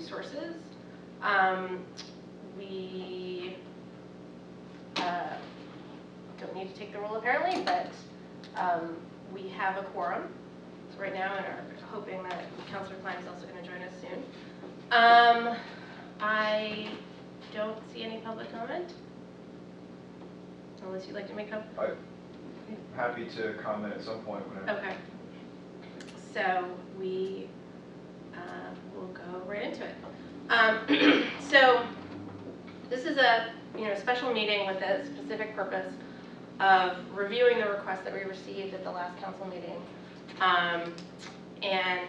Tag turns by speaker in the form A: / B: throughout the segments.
A: Resources. Um, We uh, don't need to take the roll apparently, but um, we have a quorum so right now and are hoping that Councilor Klein is also going to join us soon. Um, I don't see any public comment. Unless you'd like to make up.
B: I'm happy to comment at some point whenever.
A: Okay. So we will go right into it. Um, So this is a, you know, special meeting with a specific purpose of reviewing the request that we received at the last council meeting. um, And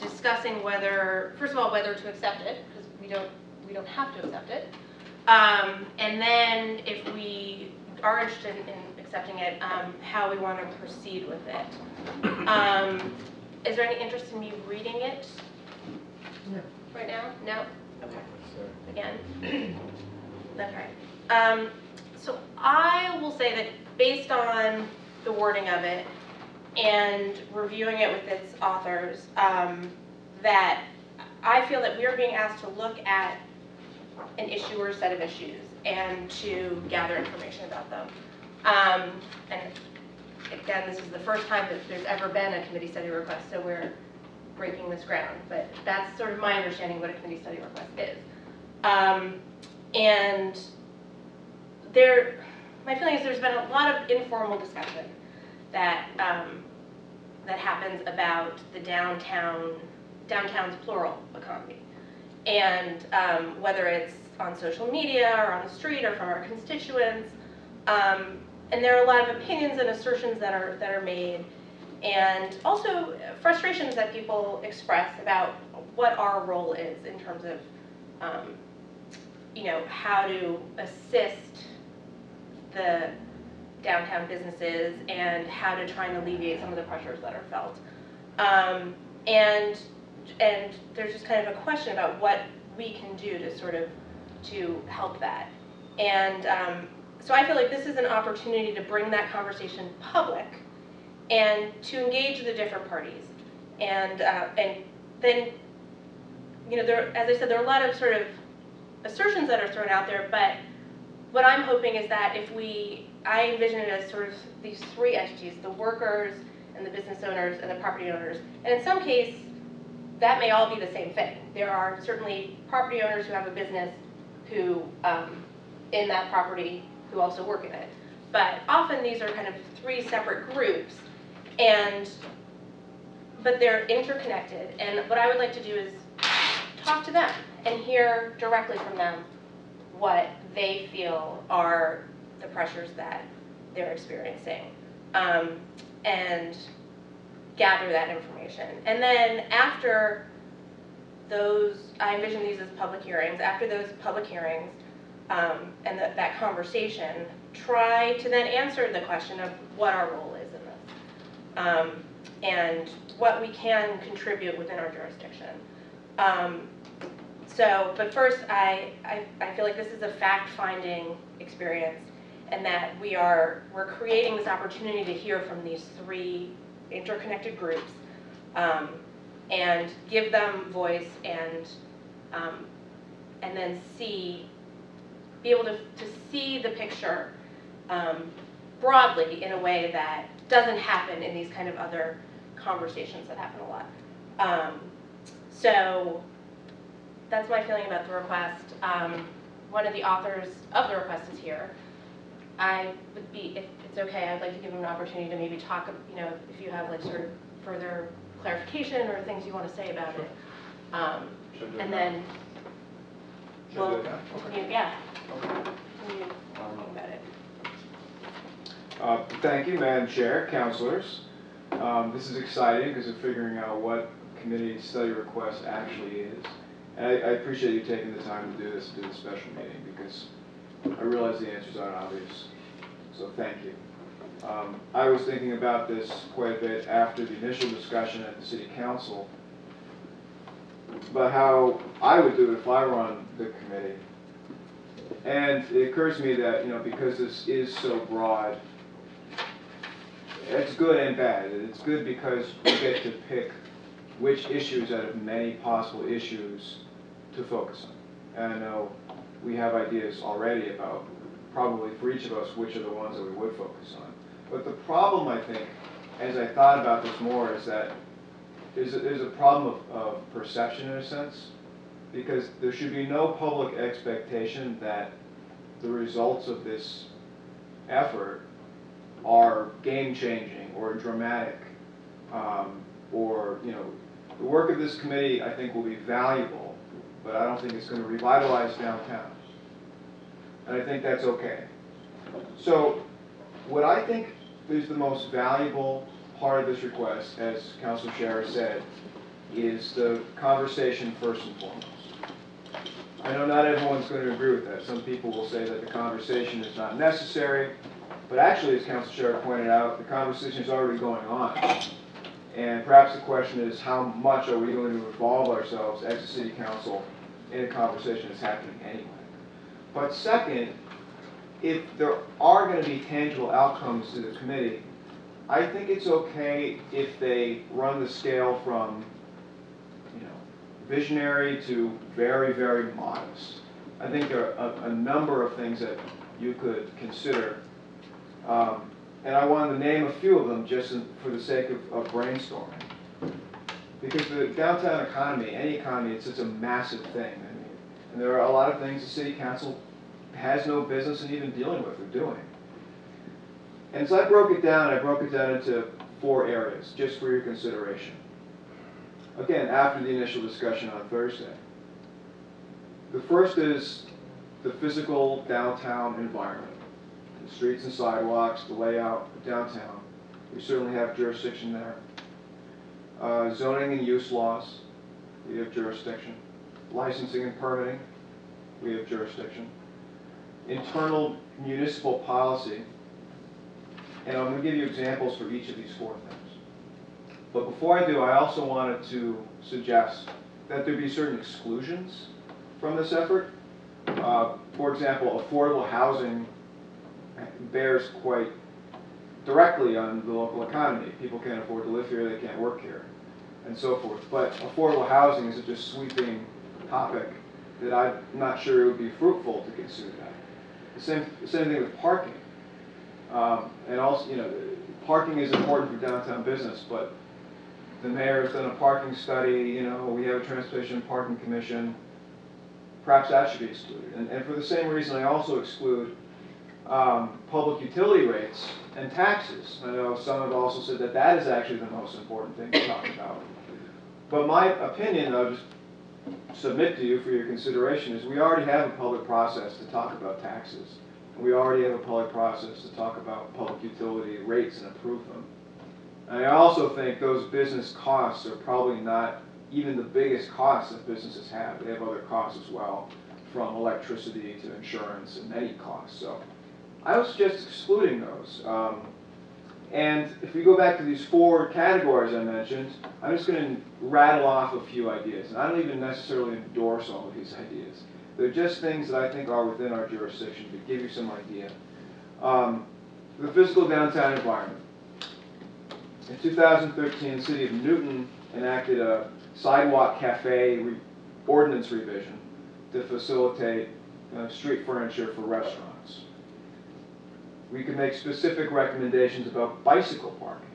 A: discussing whether, first of all, whether to accept it, because we don't, we don't have to accept it. Um, And then if we are interested in accepting it, um, how we want to proceed with it. Um, Is there any interest in me reading it?
C: No.
A: Right now? No? Okay. Again? Okay. Um, So I will say that based on the wording of it and reviewing it with its authors, um, that I feel that we are being asked to look at an issue or set of issues and to gather information about them. Um, And again, this is the first time that there's ever been a committee study request, so we're breaking this ground. But that's sort of my understanding of what a committee study request is. Um, And there, my feeling is there's been a lot of informal discussion that, um, that happens about the downtown, downtown's plural economy. And um, whether it's on social media or on the street or from our constituents. Um, and there are a lot of opinions and assertions that are, that are made. And also frustrations that people express about what our role is in terms of, um, you know, how to assist the downtown businesses and how to try and alleviate some of the pressures that are felt. Um, and, and there's just kind of a question about what we can do to sort of, to help that. And um, so I feel like this is an opportunity to bring that conversation public and to engage the different parties. And, uh, and then, you know, there, as I said, there are a lot of sort of assertions that are thrown out there, but what I'm hoping is that if we, I envision it as sort of these three entities, the workers and the business owners and the property owners. And in some case, that may all be the same thing. There are certainly property owners who have a business who, um, in that property, who also work in it. But often these are kind of three separate groups and, but they're interconnected. And what I would like to do is talk to them and hear directly from them what they feel are the pressures that they're experiencing. Um, and gather that information. And then after those, I envision these as public hearings, after those public hearings um, and that, that conversation, try to then answer the question of what our role um, and what we can contribute within our jurisdiction. Um, so, but first, I, I, I feel like this is a fact-finding experience and that we are, we're creating this opportunity to hear from these three interconnected groups um, and give them voice and, um, and then see, be able to, to see the picture um, broadly in a way that doesn't happen in these kind of other conversations that happen a lot. Um, so that's my feeling about the request. Um, one of the authors of the request is here. I would be, if it's okay, I'd like to give him an opportunity to maybe talk, you know, if you have like sort of further clarification or things you want to say about it. Um,
B: Should I do it
A: and then
B: Should I do
A: we'll,
B: it now? Okay.
A: yeah,
B: Okay.
A: continue talking about it.
D: Uh, Thank you, Madam Chair, councilors. Um, This is exciting because of figuring out what committee study request actually is. And I I appreciate you taking the time to do this, do the special meeting, because I realize the answers aren't obvious. So thank you. Um, I was thinking about this quite a bit after the initial discussion at the city council about how I would do it if I were on the committee. And it occurs to me that, you know, because this is so broad, it's good and bad. It's good because we get to pick which issues out of many possible issues to focus on. And I know we have ideas already about, probably for each of us, which are the ones that we would focus on. But the problem, I think, as I thought about this more, is that there's a, there's a problem of, of perception in a sense, because there should be no public expectation that the results of this effort are game-changing or dramatic, um, or, you know, the work of this committee, I think, will be valuable, but I don't think it's gonna revitalize downtown. And I think that's okay. So, what I think is the most valuable part of this request, as Council Sciarra said, is the conversation first and foremost. I know not everyone's going to agree with that. Some people will say that the conversation is not necessary, but actually, as Council Chair pointed out, the conversation is already going on. And perhaps the question is, how much are we going to involve ourselves as a city council in a conversation that's happening anyway? But second, if there are going to be tangible outcomes to the committee, I think it's okay if they run the scale from, you know, visionary to very, very modest. I think there are a, a number of things that you could consider. Um, and I wanted to name a few of them just in- for the sake of, of brainstorming. Because the downtown economy, any economy, it's, it's a massive thing. I mean, and there are a lot of things the city council has no business in even dealing with or doing. And so I broke it down, I broke it down into four areas, just for your consideration. Again, after the initial discussion on Thursday. The first is the physical downtown environment, streets and sidewalks, the layout of downtown. We certainly have jurisdiction there. Uh, Zoning and use laws, we have jurisdiction. Licensing and permitting, we have jurisdiction. Internal municipal policy, and I'm going to give you examples for each of these four things. But before I do, I also wanted to suggest that there be certain exclusions from this effort. Uh, For example, affordable housing bears quite directly on the local economy. People can't afford to live here, they can't work here, and so forth. But affordable housing is such a sweeping topic that I'm not sure it would be fruitful to consider that. The same, same thing with parking. Um, And also, you know, parking is important for downtown business, but the mayor has done a parking study, you know, we have a transportation parking commission. Perhaps that should be excluded. And, and for the same reason, I also exclude um, public utility rates and taxes. I know some have also said that that is actually the most important thing to talk about. But my opinion, I'll just submit to you for your consideration, is we already have a public process to talk about taxes. We already have a public process to talk about public utility rates and approve them. And I also think those business costs are probably not even the biggest costs that businesses have. They have other costs as well, from electricity to insurance and many costs. So I would suggest excluding those. Um, And if we go back to these four categories I mentioned, I'm just going to rattle off a few ideas. And I don't even necessarily endorse all of these ideas. They're just things that I think are within our jurisdiction to give you some idea. Um, The physical downtown environment. In 2013, the city of Newton enacted a sidewalk cafe re- ordinance revision to facilitate uh, street furniture for restaurants. We could make specific recommendations about bicycle parking.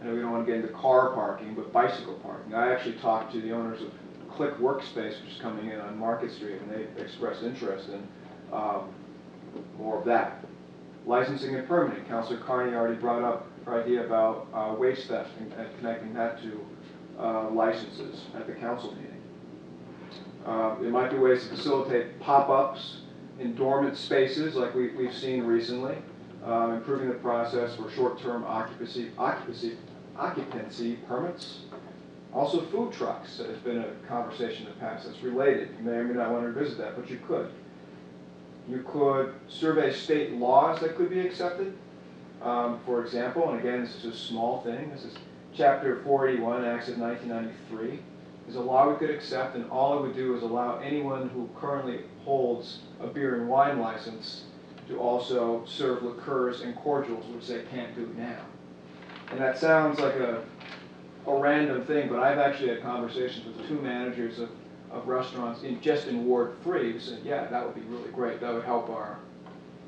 D: I know we don't want to get into car parking, but bicycle parking. I actually talked to the owners of Click Workspace, which is coming in on Market Street, and they expressed interest in um, more of that. Licensing and permitting. Councilor Carney already brought up her idea about uh, waste theft and and connecting that to uh, licenses at the council meeting. Uh, There might be ways to facilitate pop-ups in dormant spaces like we- we've seen recently, uh, improving the process for short-term occupancy, occupancy, occupancy permits. Also food trucks, has been a conversation in the past that's related. You may or may not want to revisit that, but you could. You could survey state laws that could be accepted. Um, For example, and again, this is a small thing, this is chapter 481, Acts of 1993. is a law we could accept, and all it would do is allow anyone who currently holds a beer and wine license to also serve liqueurs and cordials, which they can't do now. And that sounds like a, a random thing, but I've actually had conversations with two managers of, of restaurants in, just in Ward Three, who said, yeah, that would be really great, that would help our,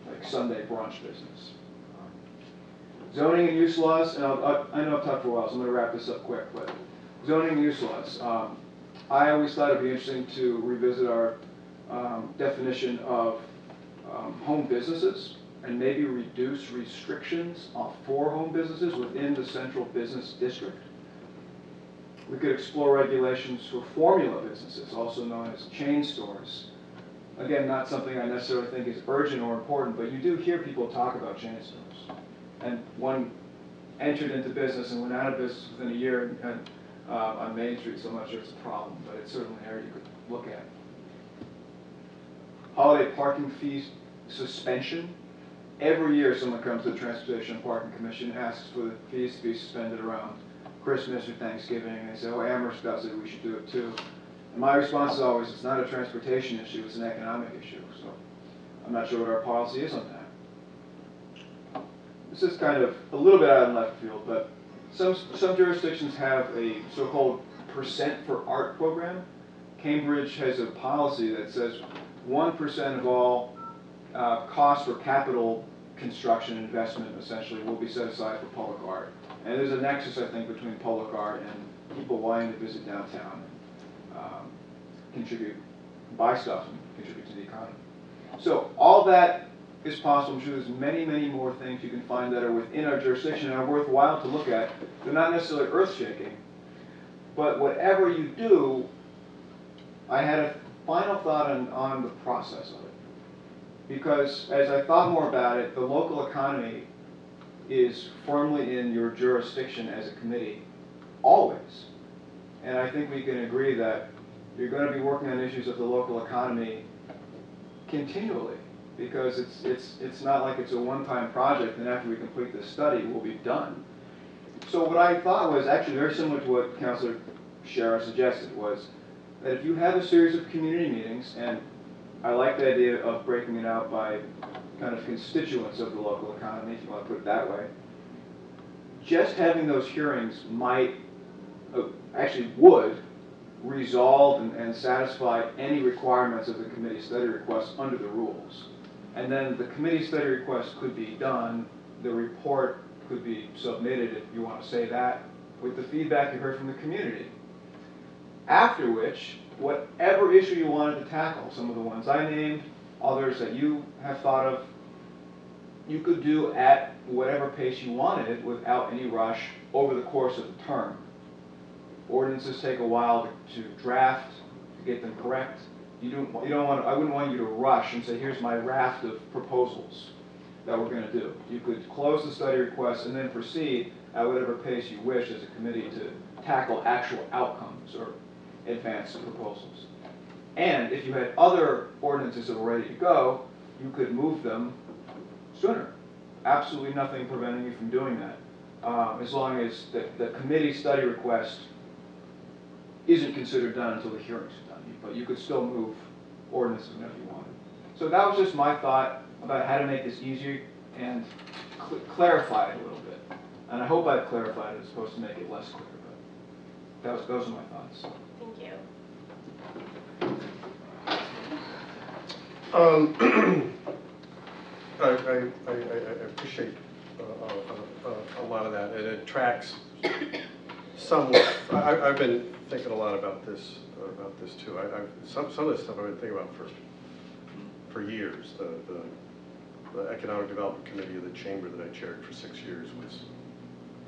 D: like, Sunday brunch business. Zoning and use laws, and I'll, I know I've talked for a while, so I'm gonna wrap this up quick, but zoning and use laws. Um, I always thought it'd be interesting to revisit our um, definition of um, home businesses and maybe reduce restrictions on- for home businesses within the central business district. We could explore regulations for formula businesses, also known as chain stores. Again, not something I necessarily think is urgent or important, but you do hear people talk about chain stores. And one entered into business and went out of business within a year and, uh, on Main Street, so I'm not sure it's a problem, but it's certainly an area you could look at. Holiday parking fees suspension. Every year, someone comes to the Transportation and Parking Commission, and asks for the fees to be suspended around Christmas or Thanksgiving, and they say, oh, Amherst does it, we should do it too. And my response is always, it's not a transportation issue, it's an economic issue, so I'm not sure what our policy is on that. This is kind of a little bit out in left field, but some, some jurisdictions have a so-called percent for art program. Cambridge has a policy that says one percent of all uh, costs for capital construction investment essentially will be set aside for public art. And there's a nexus, I think, between public art and people wanting to visit downtown, um, contribute, buy stuff and contribute to the economy. So all that is possible. I'm sure there's many, many more things you can find that are within our jurisdiction and are worthwhile to look at. They're not necessarily earth-shaking, but whatever you do, I had a final thought on, on the process of it. Because as I thought more about it, the local economy is firmly in your jurisdiction as a committee, always. And I think we can agree that you're gonna be working on issues of the local economy continually, because it's, it's, it's not like it's a one-time project, and after we complete this study, we'll be done. So what I thought was actually very similar to what Councilor Sciarra suggested, was that if you have a series of community meetings, and I like the idea of breaking it out by kind of constituents of the local economy, if you want to put it that way, just having those hearings might, uh, actually would, resolve and- and satisfy any requirements of the committee study request under the rules. And then the committee study request could be done, the report could be submitted, if you want to say that, with the feedback you heard from the community. After which, whatever issue you wanted to tackle, some of the ones I named, others that you have thought of, you could do at whatever pace you wanted without any rush over the course of the term. Ordinances take a while to to draft, to get them correct. You don't, you don't want, I wouldn't want you to rush and say, here's my raft of proposals that we're gonna do. You could close the study request and then proceed at whatever pace you wish as a committee to tackle actual outcomes or advance proposals. And if you had other ordinances that were ready to go, you could move them sooner. Absolutely nothing preventing you from doing that, um, as long as the, the committee study request isn't considered done until the hearings are done. But you could still move ordinances whenever you wanted. So that was just my thought about how to make this easier and cl- clarify it a little bit. And I hope I've clarified it as opposed to make it less clear, but that was, those are my thoughts.
A: Thank you.
C: Um, I, I, I, I I appreciate uh, uh, uh, a lot of that, and it tracks somewhat, I, I've been thinking a lot about this, about this too. I, I've, some, some of this stuff I've been thinking about for, for years. The, the, the Economic Development Committee of the Chamber that I chaired for six years was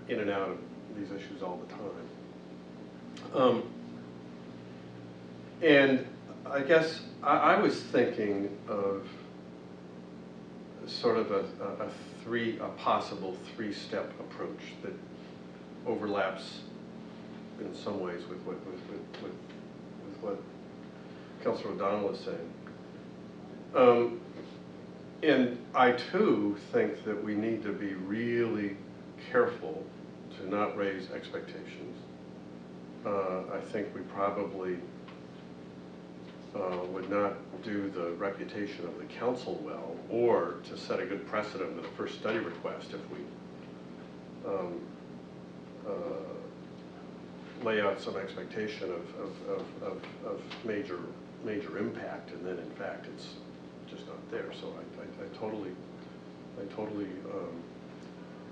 C: in and out of these issues all the time. Um, And I guess I, I was thinking of sort of a, a three, a possible three-step approach that overlaps in some ways with what, with, with, with with what Councilor O'Donnell is saying. Um, And I too think that we need to be really careful to not raise expectations. Uh, I think we probably uh, would not do the reputation of the council well, or to set a good precedent with the first study request if we um, uh, lay out some expectation of, of, of, of, major, major impact, and then in fact, it's just not there, so I, I, I totally, I totally, um,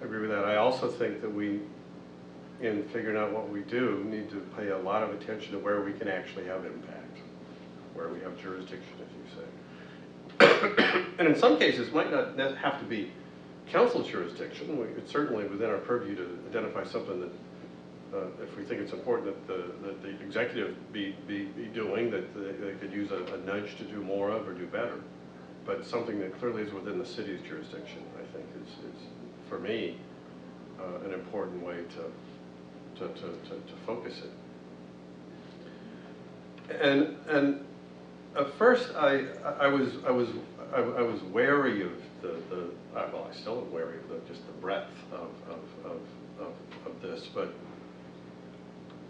C: agree with that. I also think that we, in figuring out what we do, need to pay a lot of attention to where we can actually have impact, where we have jurisdiction, as you say. And in some cases, it might not have to be council jurisdiction. It's certainly within our purview to identify something that, uh, if we think it's important that the, that the executive be, be, be doing, that they they could use a a nudge to do more of or do better. But something that clearly is within the city's jurisdiction, I think, is, is, for me, uh, an important way to, to, to, to to focus it. And, and at first, I, I was, I was, I I was wary of the, the, well, I still am wary of the, just the breadth of, of, of, of, of this, but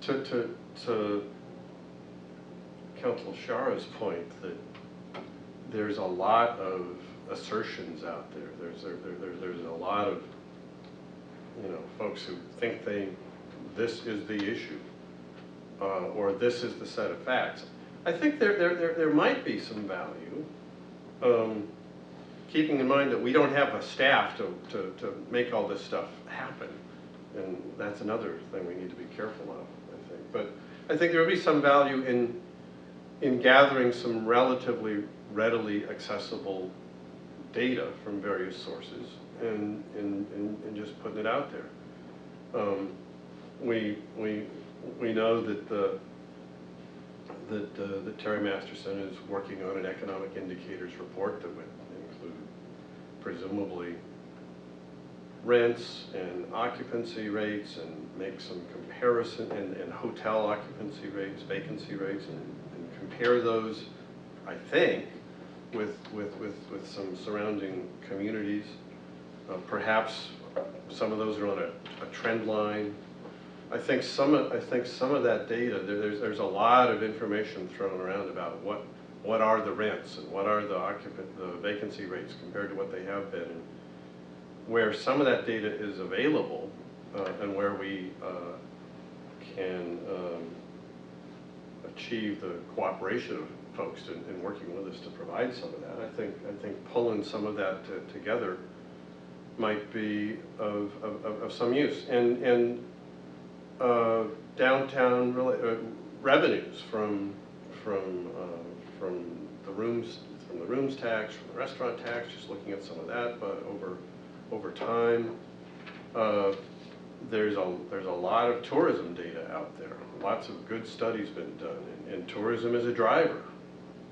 C: to, to, to Council Sciarra's point that there's a lot of assertions out there. There's, there, there, there's a lot of, you know, folks who think they, this is the issue, uh, or this is the set of facts. I think there, there, there, there might be some value, um, keeping in mind that we don't have a staff to, to, to make all this stuff happen. And that's another thing we need to be careful of, I think. But I think there would be some value in, in gathering some relatively readily accessible data from various sources and, and, and and just putting it out there. Um, We, we, we know that the, that, uh, that Terry Masterson is working on an economic indicators report that would include presumably rents and occupancy rates and make some comparison, and, and hotel occupancy rates, vacancy rates, and, and compare those, I think, with, with, with, with some surrounding communities. Uh, Perhaps some of those are on a, a trend line. I think some, of I think some of that data, there- there's, there's a lot of information thrown around about what, what are the rents and what are the occupant, the vacancy rates compared to what they have been. And Where some of that data is available uh, and where we uh, can um, achieve the cooperation of folks in, in working with us to provide some of that, I think, I think pulling some of that to- together might be of, of, of- some use. And, and uh, downtown uh, revenues from, from, uh, from the rooms, from the rooms tax, from the restaurant tax, just looking at some of that, but over, over time. Uh, There's a, there's a lot of tourism data out there, lots of good studies been done, and, and tourism is a driver.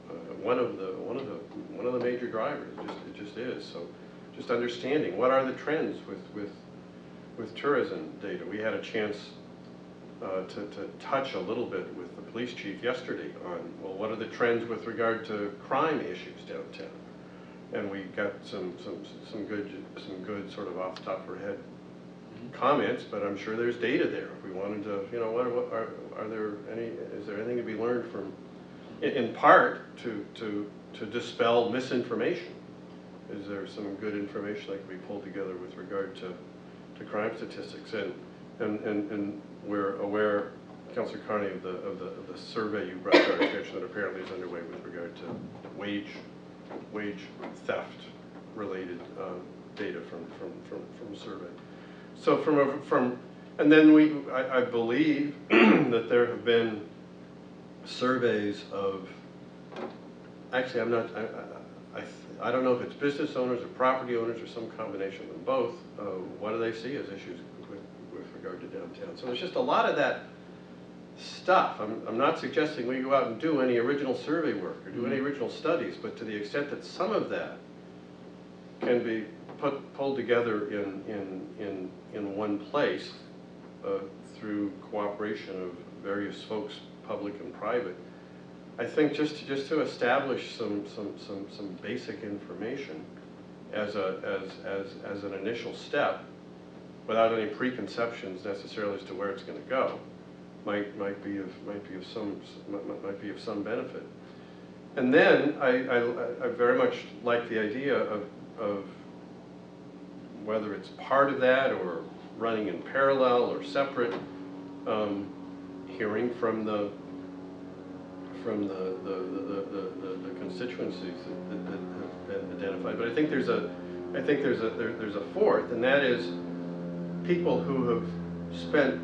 C: Uh, One of the, one of the, one of the major drivers, it just, it just is, so just understanding, what are the trends with, with, with tourism data? We had a chance uh, to, to touch a little bit with the police chief yesterday on, well, what are the trends with regard to crime issues downtown? And we got some, some, some good, some good sort of off the top of our head comments, but I'm sure there's data there. If we wanted to, you know, what, what are, are there any, is there anything to be learned from, in, in part, to, to, to dispel misinformation? Is there some good information that can be pulled together with regard to, to crime statistics? And, and, and, and we're aware, Counselor Carney, of the, of the, of the survey you brought to our attention that apparently is underway with regard to wage, wage theft related, um, data from, from, from, from survey. So from, a- from, and then we, I, I believe that there have been surveys of, actually, I'm not, I, I, I- I don't know if it's business owners or property owners or some combination of both. Uh, What do they see as issues regard to downtown? So there's just a lot of that stuff. I'm, I'm not suggesting we go out and do any original survey work or do any original studies, but to the extent that some of that can be put, pulled together in, in, in, in one place uh, through cooperation of various folks, public and private. I think just, to- just to establish some, some, some, some basic information as a, as, as, as an initial step, without any preconceptions necessarily as to where it's gonna go, might, might be of, might be of some, might, be of some benefit. And then I, I, I very much like the idea of, of whether it's part of that or running in parallel or separate, um, hearing from the, from the, the, the, the, the- the constituencies that, that that have been identified. But I think there's a, I think there's a, there, there's a fourth, and that is people who have spent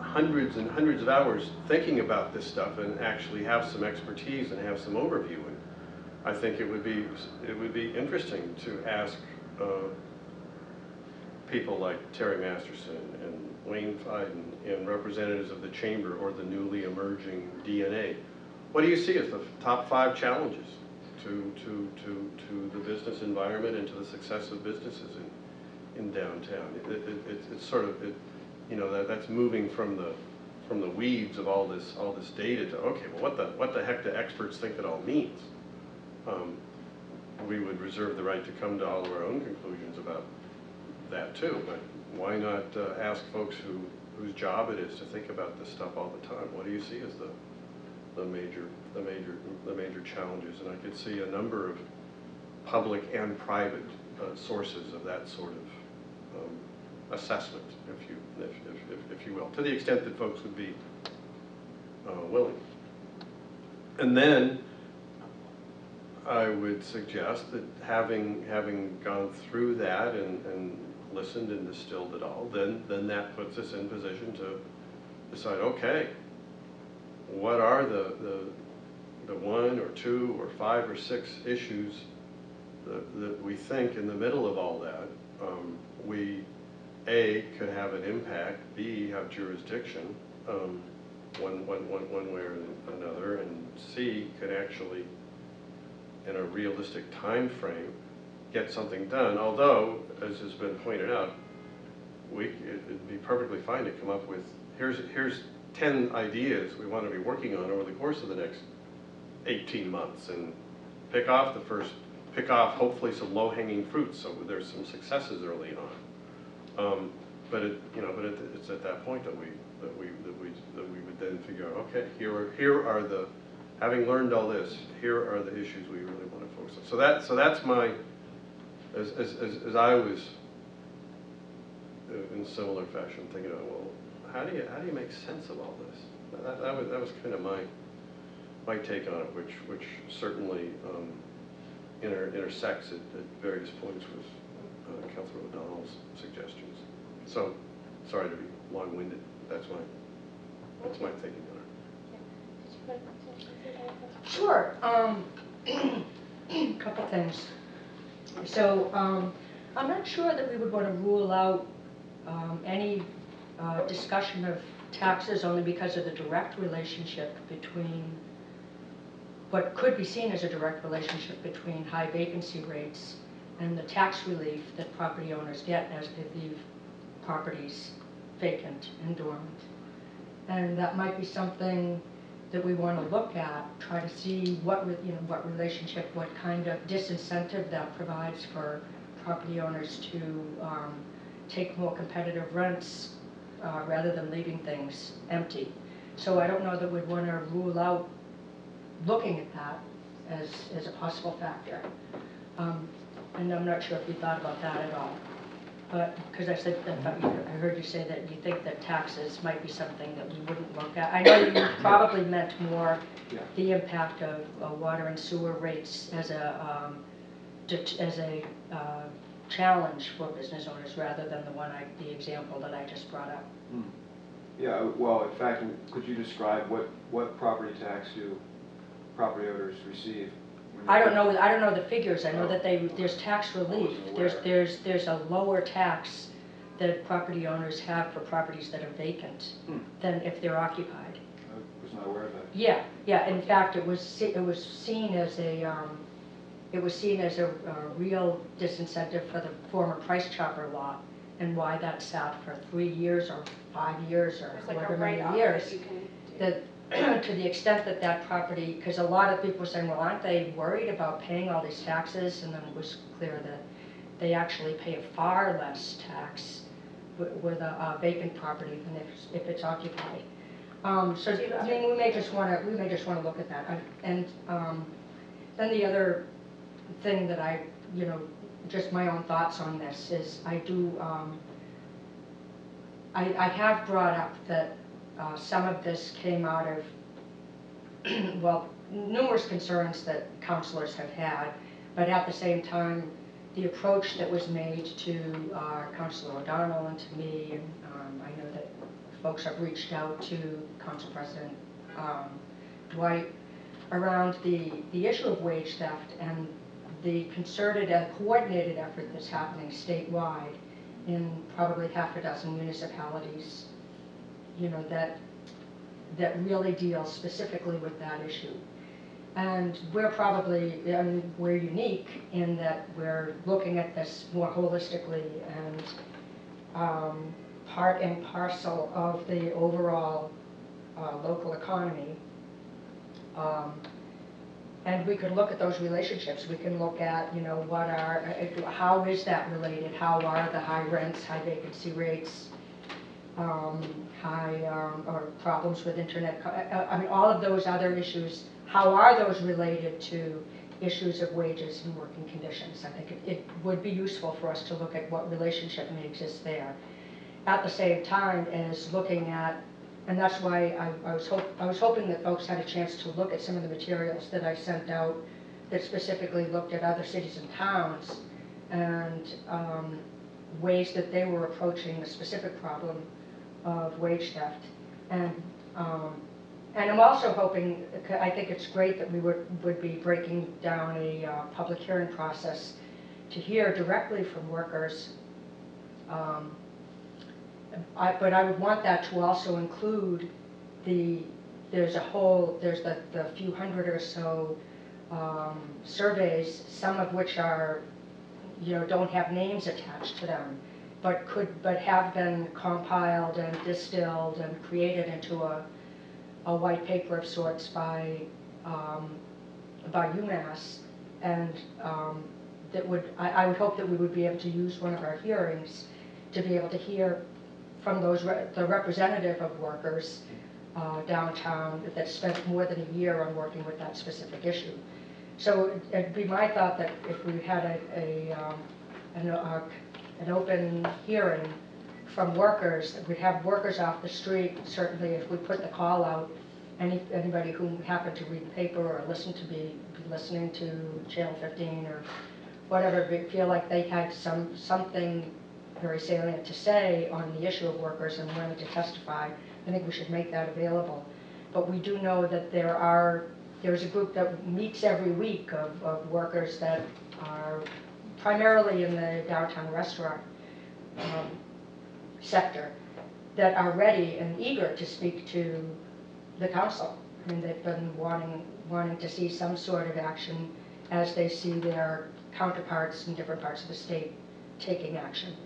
C: hundreds and hundreds of hours thinking about this stuff and actually have some expertise and have some overview. And I think it would be, it would be interesting to ask, uh, people like Terry Masterson and Wayne Feiden and representatives of the chamber or the newly emerging DNA. What do you see as the top five challenges to, to, to, to the business environment and to the success of businesses in, in downtown? It, it, it- it's sort of, it, you know, that, that's moving from the, from the weeds of all this, all this data to, okay, well, what the, what the heck do experts think it all means? Um, We would reserve the right to come to all of our own conclusions about that too, but why not uh, ask folks who, whose job it is to think about this stuff all the time? What do you see as the, the major, the major, the major challenges? And I could see a number of public and private uh, sources of that sort of um, assessment, if you, if, if- if, you will, to the extent that folks would be uh, willing. And then, I would suggest that having, having gone through that and, and listened and distilled it all, then, then that puts us in position to decide, okay, what are the, the, the one or two or five or six issues that, that we think in the middle of all that, um, we, A, could have an impact, B, have jurisdiction, um, one, one, one, one way or another, and C, could actually in a realistic time frame, get something done, although, as has been pointed out, we, it'd be perfectly fine to come up with, here's, here's ten ideas we want to be working on over the course of the next eighteen months, and pick off the first, pick off hopefully some low-hanging fruits, so there's some successes early on. Um, But it, you know, but it, it's at that point that we, that we, that we, that we would then figure out, okay, here are, here are the, having learned all this, here are the issues we really want to focus on. So that, so that's my, as, as, as as I was uh, in similar fashion thinking about, well, how do you, how do you make sense of all this? That, that was, that was kind of my, my take on it, which, which certainly um, inter, intersects at, at various points with uh, Councilor O'Donnell's suggestions. So, sorry to be long-winded, that's my, that's my thinking on it.
E: Sure, um, couple things. So, um, I'm not sure that we would want to rule out, um, any, uh, discussion of taxes only because of the direct relationship between, what could be seen as a direct relationship between high vacancy rates and the tax relief that property owners get as they leave properties vacant and dormant. And that might be something that we want to look at, try to see what, you know, what relationship, what kind of disincentive that provides for property owners to um, take more competitive rents uh, rather than leaving things empty. So I don't know that we'd want to rule out looking at that as, as a possible factor. Um, And I'm not sure if you thought about that at all. But, because I said, I thought you- I heard you say that you think that taxes might be something that we wouldn't look at. I know you probably meant more
D: Yeah.
E: the impact of uh, water and sewer rates as a, um, as a uh, challenge for business owners rather than the one I, the example that I just brought up.
D: Hmm. Yeah, well, in fact, could you describe what, what property tax do property owners receive? when they-
E: I don't know, I don't know the figures, I know that they, there's tax relief, there's, there's, there's a lower tax that property owners have for properties that are vacant
D: Hmm.
E: than if they're occupied.
D: I was not aware of that.
E: Yeah, yeah, in fact, it was, se- it was seen as a, um, it was seen as a, a real disincentive for the former Price Chopper law and why that sat for three years or five years or
A: There's like a
E: however
A: write-off
E: many years.
A: you can do.
E: that, to the extent that that property, because a lot of people were saying, well, aren't they worried about paying all these taxes? And then it was clear that they actually pay a far less tax wi- with a vacant property than if, if it's occupied. Um, so, I mean, we may just wanna, we may just wanna look at that. I- And, um, then the other thing that I, you know, just my own thoughts on this is I do, um, I, I have brought up that uh, some of this came out of, well, numerous concerns that counselors have had, but at the same time, the approach that was made to uh, Counselor O'Donnell and to me, and um, I know that folks have reached out to Council President um, Dwight around the, the issue of wage theft and the concerted and coordinated effort that's happening statewide in probably half a dozen municipalities, you know, that, that really deals specifically with that issue. And we're probably, I mean, we're unique in that we're looking at this more holistically and um, part and parcel of the overall uh, local economy. Um, And we could look at those relationships, we can look at, you know, what are, uh, how is that related? How are the high rents, high vacancy rates, um, high, um, or problems with internet, uh, I mean, all of those other issues, how are those related to issues of wages and working conditions? I think it, it would be useful for us to look at what relationship may exist there. At the same time as looking at, and that's why I, I was hope, I was hoping that folks had a chance to look at some of the materials that I sent out that specifically looked at other cities and towns and, um, ways that they were approaching the specific problem of wage theft. And, um, and I'm also hoping, I think it's great that we would, would be breaking down a, uh, public hearing process to hear directly from workers. Um, I, but I would want that to also include the, there's a whole, there's the, the few hundred or so, um, surveys, some of which are, you know, don't have names attached to them but could, but have been compiled and distilled and created into a, a white paper of sorts by, um, by UMass. And, um, that would, I, I would hope that we would be able to use one of our hearings to be able to hear from those, re- the representative of workers, uh, downtown that spent more than a year on working with that specific issue. So it'd be my thought that if we had a, a, um, an, uh, an open hearing from workers, we'd have workers off the street, certainly if we put the call out, any, anybody who happened to read the paper or listen to be, be listening to Channel 15 or whatever, feel like they had some, something very salient to say on the issue of workers and wanted to testify, I think we should make that available. But we do know that there are, there's a group that meets every week of, of workers that are primarily in the downtown restaurant um, sector that are ready and eager to speak to the council. I mean, they've been wanting, wanting to see some sort of action as they see their counterparts in different parts of the state taking action.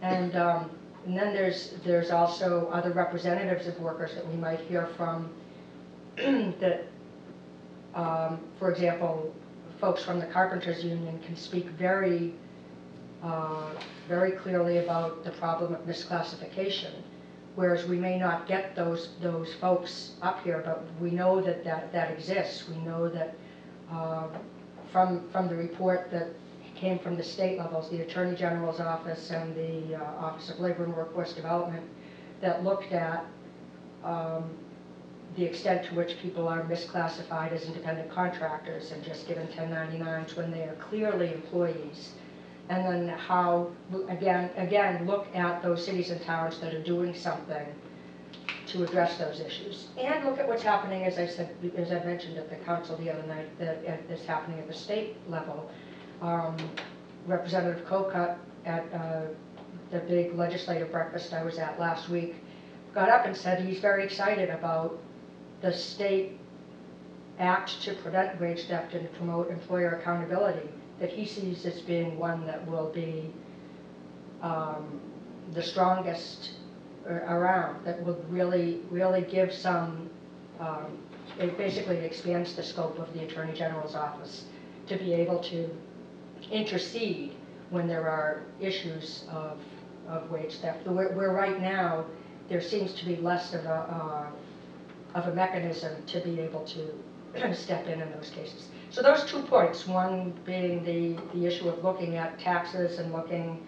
E: And, um, and then there's, there's also other representatives of workers that we might hear from that, um, for example, folks from the carpenters union can speak very, uh, very clearly about the problem of misclassification. Whereas we may not get those, those folks up here, but we know that that, that exists. We know that, uh, from, from the report that came from the state levels, the Attorney General's office and the uh, Office of Labor and Workforce Development, that looked at um, the extent to which people are misclassified as independent contractors and just given 1099s when they are clearly employees. And then how, again, again, look at those cities and towns that are doing something to address those issues. And look at what's happening, as I said, as I mentioned at the council the other night, that is happening at the state level. Um, Representative Kocot at uh, the big legislative breakfast I was at last week got up and said he's very excited about the state act to prevent wage theft and promote employer accountability, that he sees as being one that will be um, the strongest around, that will really, really give some, um, it basically expands the scope of the Attorney General's office to be able to intercede when there are issues of, of wage theft. Where, where right now, there seems to be less of a, uh, of a mechanism to be able to step in in those cases. So those two points, one being the, the issue of looking at taxes and looking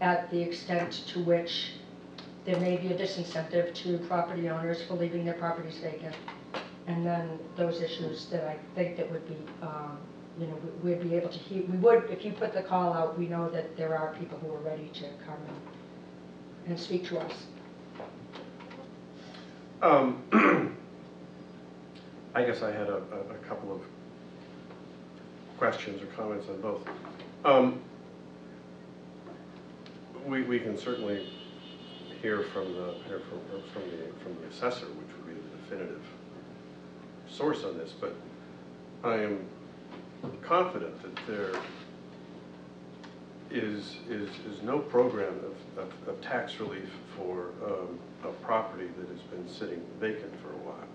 E: at the extent to which there may be a disincentive to property owners for leaving their properties vacant. And then those issues that I think that would be, um, you know, we- we'd be able to hear, we would, if you put the call out, we know that there are people who are ready to come and, and speak to us.
C: Um, I guess I had a, a a couple of questions or comments on both. Um, We, we can certainly hear from the, hear from, from the, from the assessor, which would be the definitive source on this, but I am confident that there is, is, is no program of, of, of tax relief for, um, a property that has been sitting vacant for a while.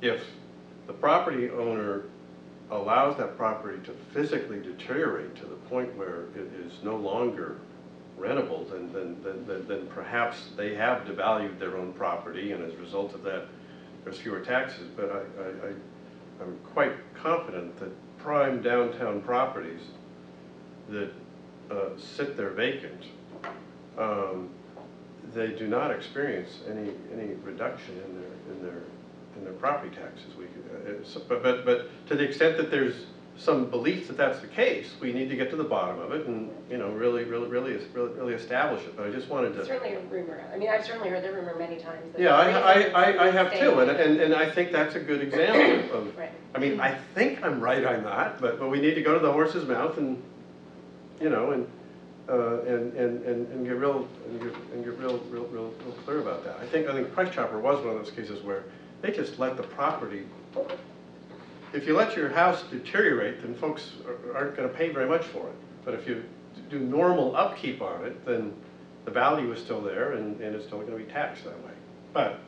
C: If the property owner allows that property to physically deteriorate to the point where it is no longer rentable, then, then, then- then, perhaps they have devalued their own property, and as a result of that, there's fewer taxes, but I, I, I, I'm quite confident that prime downtown properties that uh, sit there vacant, um, they do not experience any, any reduction in their, in their, in their property taxes. We, could- uh, it's- but, but, but to the extent that there's some belief that that's the case, we need to get to the bottom of it and, you know, really, really, really, really really establish it. But I just wanted to.
A: Certainly a rumor. I mean, I've certainly heard the rumor many times.
C: Yeah, I, I, I, I have too, and, and, and I think that's a good example of,
A: Right.
C: I mean, I think I'm right on that, but, but we need to go to the horse's mouth and, you know, and, uh, and, and, and and get real, and get, and get real, real, real, real clear about that. I think, I think Price Chopper was one of those cases where they just let the property, if you let your house deteriorate, then folks are- aren't gonna pay very much for it. But if you do normal upkeep on it, then the value is still there and, and it's still gonna be taxed that way. But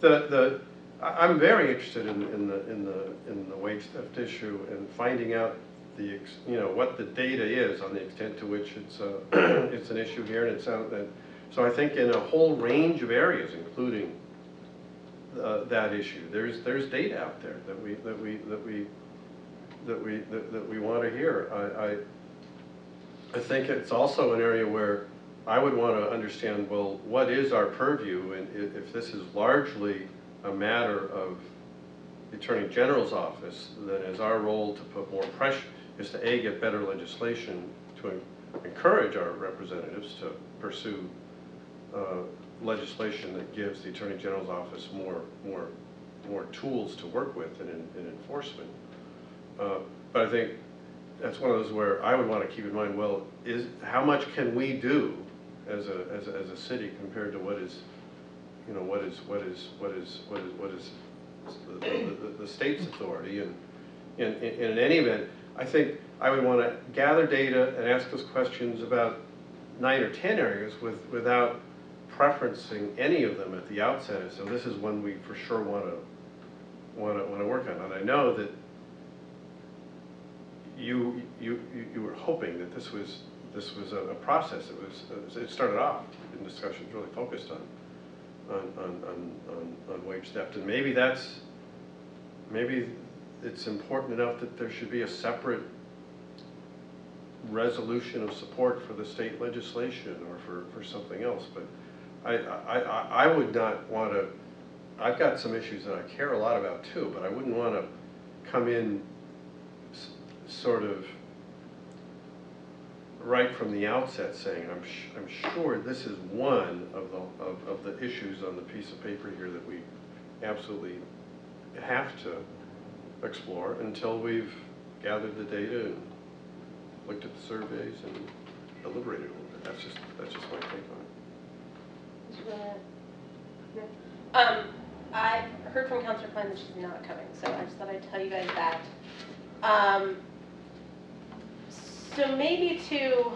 C: the, the, I'm very interested in, in the, in the, in the wage theft issue and finding out the, you know, what the data is on the extent to which it's, uh, a it's an issue here and it's that, so I think in a whole range of areas, including uh, that issue, there's, there's data out there that we, that we, that we, that we, that, that we want to hear. I, I, I think it's also an area where I would want to understand, well, what is our purview? And if this is largely a matter of the Attorney General's office, then is our role to put more pressure, is to A, get better legislation to encourage our representatives to pursue uh, legislation that gives the Attorney General's office more, more, more tools to work with in, in enforcement. Uh, But I think that's one of those where I would want to keep in mind, well, is, how much can we do as a, as a, as a city compared to what is, you know, what is, what is, what is, what is, what is the, the, the state's authority, and, in, in, any event, I think I would want to gather data and ask those questions about nine or 10 areas with, without preferencing any of them at the outset, and so this is one we for sure want to, want to, want to work on, and I know that you, you, you- were hoping that this was, this was a, a process, it was, it started off in discussions really focused on, on, on, on, on, on wage theft, and maybe that's, maybe it's important enough that there should be a separate resolution of support for the state legislation or for, for something else, but I, I, I, would not want to, I've got some issues that I care a lot about too, but I wouldn't want to come in s- sort of right from the outset saying, I'm, sh- I'm sure this is one of the, of, of the issues on the piece of paper here that we absolutely have to explore until we've gathered the data and looked at the surveys and deliberated a little bit. That's just, that's just my take on it.
A: Um, I've heard from Councilor Klein that she's not coming, so I just thought I'd tell you guys that. Um, so maybe to,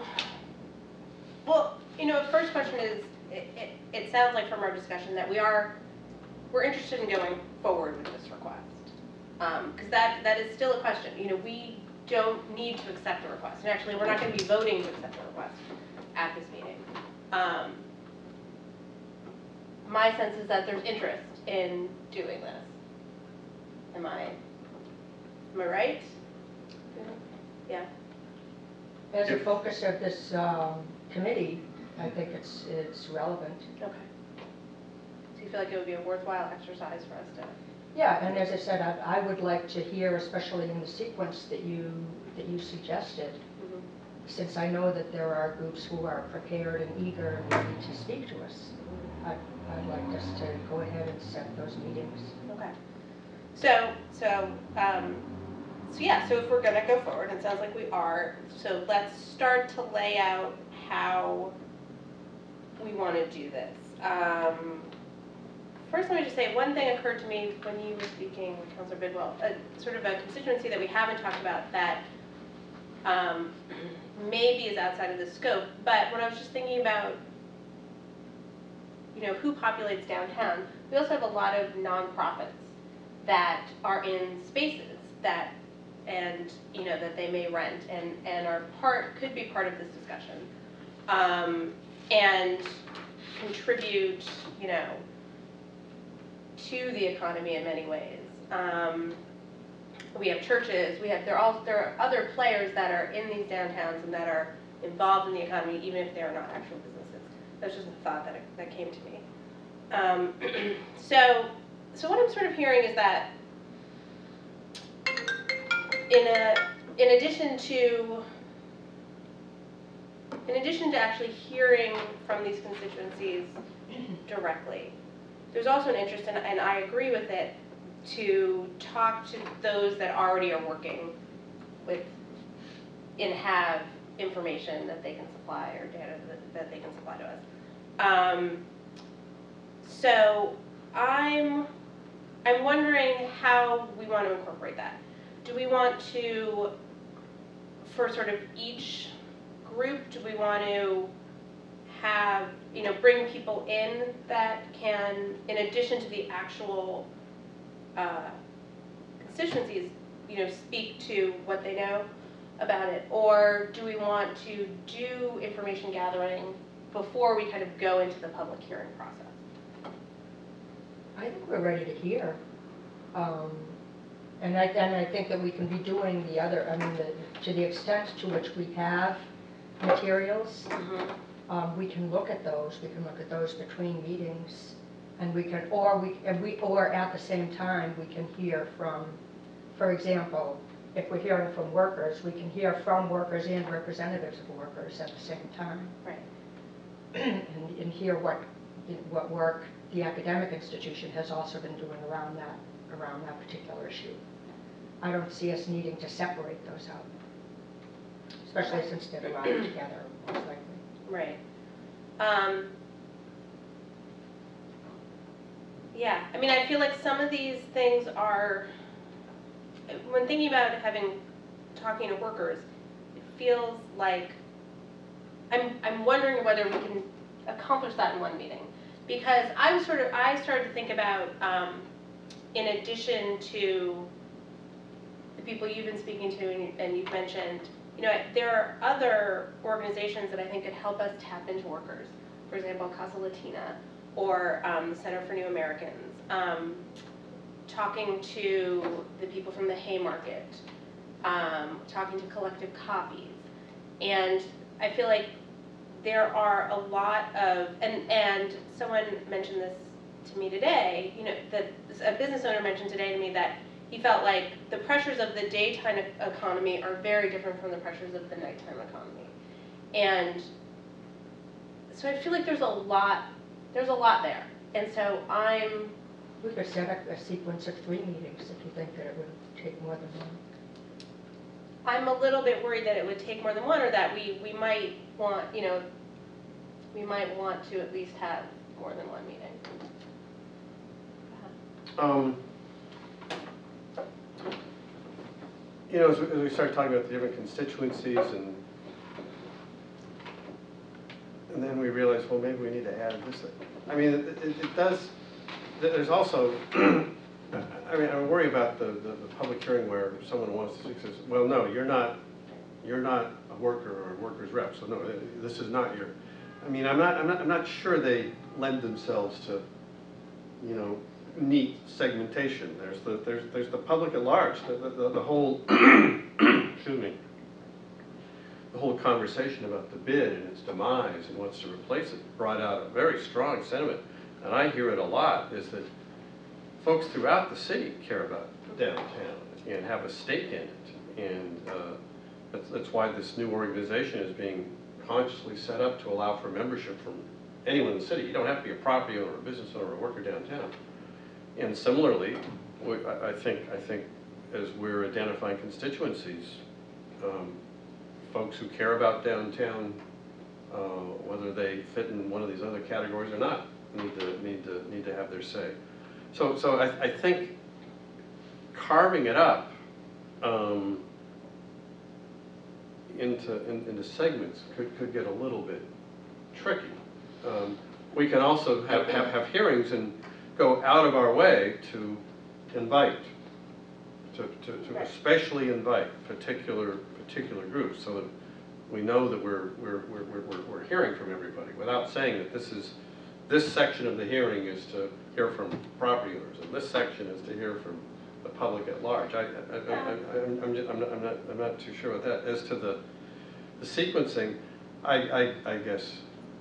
A: well, you know, first question is, it, it, it sounds like from our discussion that we are, we're interested in going forward with this request. Um, cause that, that is still a question, you know, we don't need to accept the request, and actually, we're not gonna be voting to accept the request at this meeting. Um, my sense is that there's interest in doing this. Am I, am I right? Yeah,
E: As a focus of this um, committee, I think it's, it's relevant.
A: Okay. So you feel like it would be a worthwhile exercise for us to?
E: Yeah, and as I said, I, I would like to hear, especially in the sequence that you, that you suggested, since I know that there are groups who are prepared and eager and ready to speak to us. I'd, I'd like us to go ahead and set those meetings.
A: Okay. So, so, um, so yeah, so if we're gonna go forward, it sounds like we are, so let's start to lay out how we wanna do this. Um, first, let me just say, one thing occurred to me when you were speaking, with Councilor Bidwell, a sort of a constituency that we haven't talked about that, um, maybe is outside of the scope, but when I was just thinking about you know, who populates downtown, we also have a lot of nonprofits that are in spaces that, and, you know, that they may rent and, and are part, could be part of this discussion. Um, and contribute, you know, to the economy in many ways. Um, we have churches, we have, there are all, there are other players that are in these downtowns and that are involved in the economy, even if they are not actual businesses. That's just a thought that, that came to me. Um, so, so what I'm sort of hearing is that in a, in addition to, in addition to actually hearing from these constituencies directly, there's also an interest, and, and I agree with it, to talk to those that already are working with, and have information that they can supply or data that, that they can supply to us. Um, so I'm, I'm wondering how we want to incorporate that. Do we want to, for sort of each group, do we want to have, you know, bring people in that can, in addition to the actual uh, constituencies, you know, speak to what they know about it? Or do we want to do information gathering before we kind of go into the public hearing process?
E: I think we're ready to hear. Um, And I, and I think that we can be doing the other, I mean, the- to the extent to which we have materials, um, we can look at those, we can look at those between meetings. And we can, or we, and we, or at the same time, we can hear from, for example, if we're hearing from workers, we can hear from workers and representatives of workers at the same time.
A: Right.
E: And, and hear what, what work the academic institution has also been doing around that, around that particular issue. I don't see us needing to separate those out, especially since they're arriving together, most likely.
A: Right. Um, yeah, I mean, I feel like some of these things are, when thinking about having, talking to workers, it feels like, I'm, I'm wondering whether we can accomplish that in one meeting. Because I was sort of, I started to think about, um, in addition to the people you've been speaking to and, and you've mentioned, you know, there are other organizations that I think could help us tap into workers. For example, Casa Latina or um, Center for New Americans. Um, talking to the people from the Haymarket, um, talking to Collective Copies. And I feel like there are a lot of, and, and someone mentioned this to me today, you know, that a business owner mentioned today to me that he felt like the pressures of the daytime economy are very different from the pressures of the nighttime economy. And so I feel like there's a lot, there's a lot there. And so I'm,
E: We could set up a sequence of three meetings if you think that it would take more than one.
A: I'm a little bit worried that it would take more than one or that we, we might want, you know, we might want to at least have more than one meeting.
C: Um, You know, as we, as we start talking about the different constituencies and, and then we realize, well, maybe we need to add this. I mean, it, it- it does, there's also, I mean, I worry about the, the, the public hearing where someone wants to, says, well, no, you're not, you're not a worker or a worker's rep, so no, this is not your, I mean, I'm not, I'm not, I'm not sure they lend themselves to, you know, neat segmentation. There's the, there's, there's the public at large, the, the, the whole, excuse me, the the whole conversation about the bid and its demise and wants to replace it brought out a very strong sentiment, and I hear it a lot, is that folks throughout the city care about downtown and have a stake in it. And uh, that's, that's why this new organization is being consciously set up to allow for membership from anyone in the city. You don't have to be a property owner, a business owner, or a worker downtown. And similarly, we- I think, I think as we're identifying constituencies, um, folks who care about downtown, uh, whether they fit in one of these other categories or not, need to, need to, need to have their say. So, so I, I think carving it up um, into, in- into segments could, could get a little bit tricky. Um, We can also have, have, have hearings and go out of our way to invite, to, to, to especially invite particular, particular groups, so that we know that we're, we're, we're, we're, we're- we're hearing from everybody, without saying that this is, this section of the hearing is to hear from property owners, and this section is to hear from the public at large. I, I'm not, I'm not, I'm not too sure about that. As to the, the sequencing, I, I, I guess,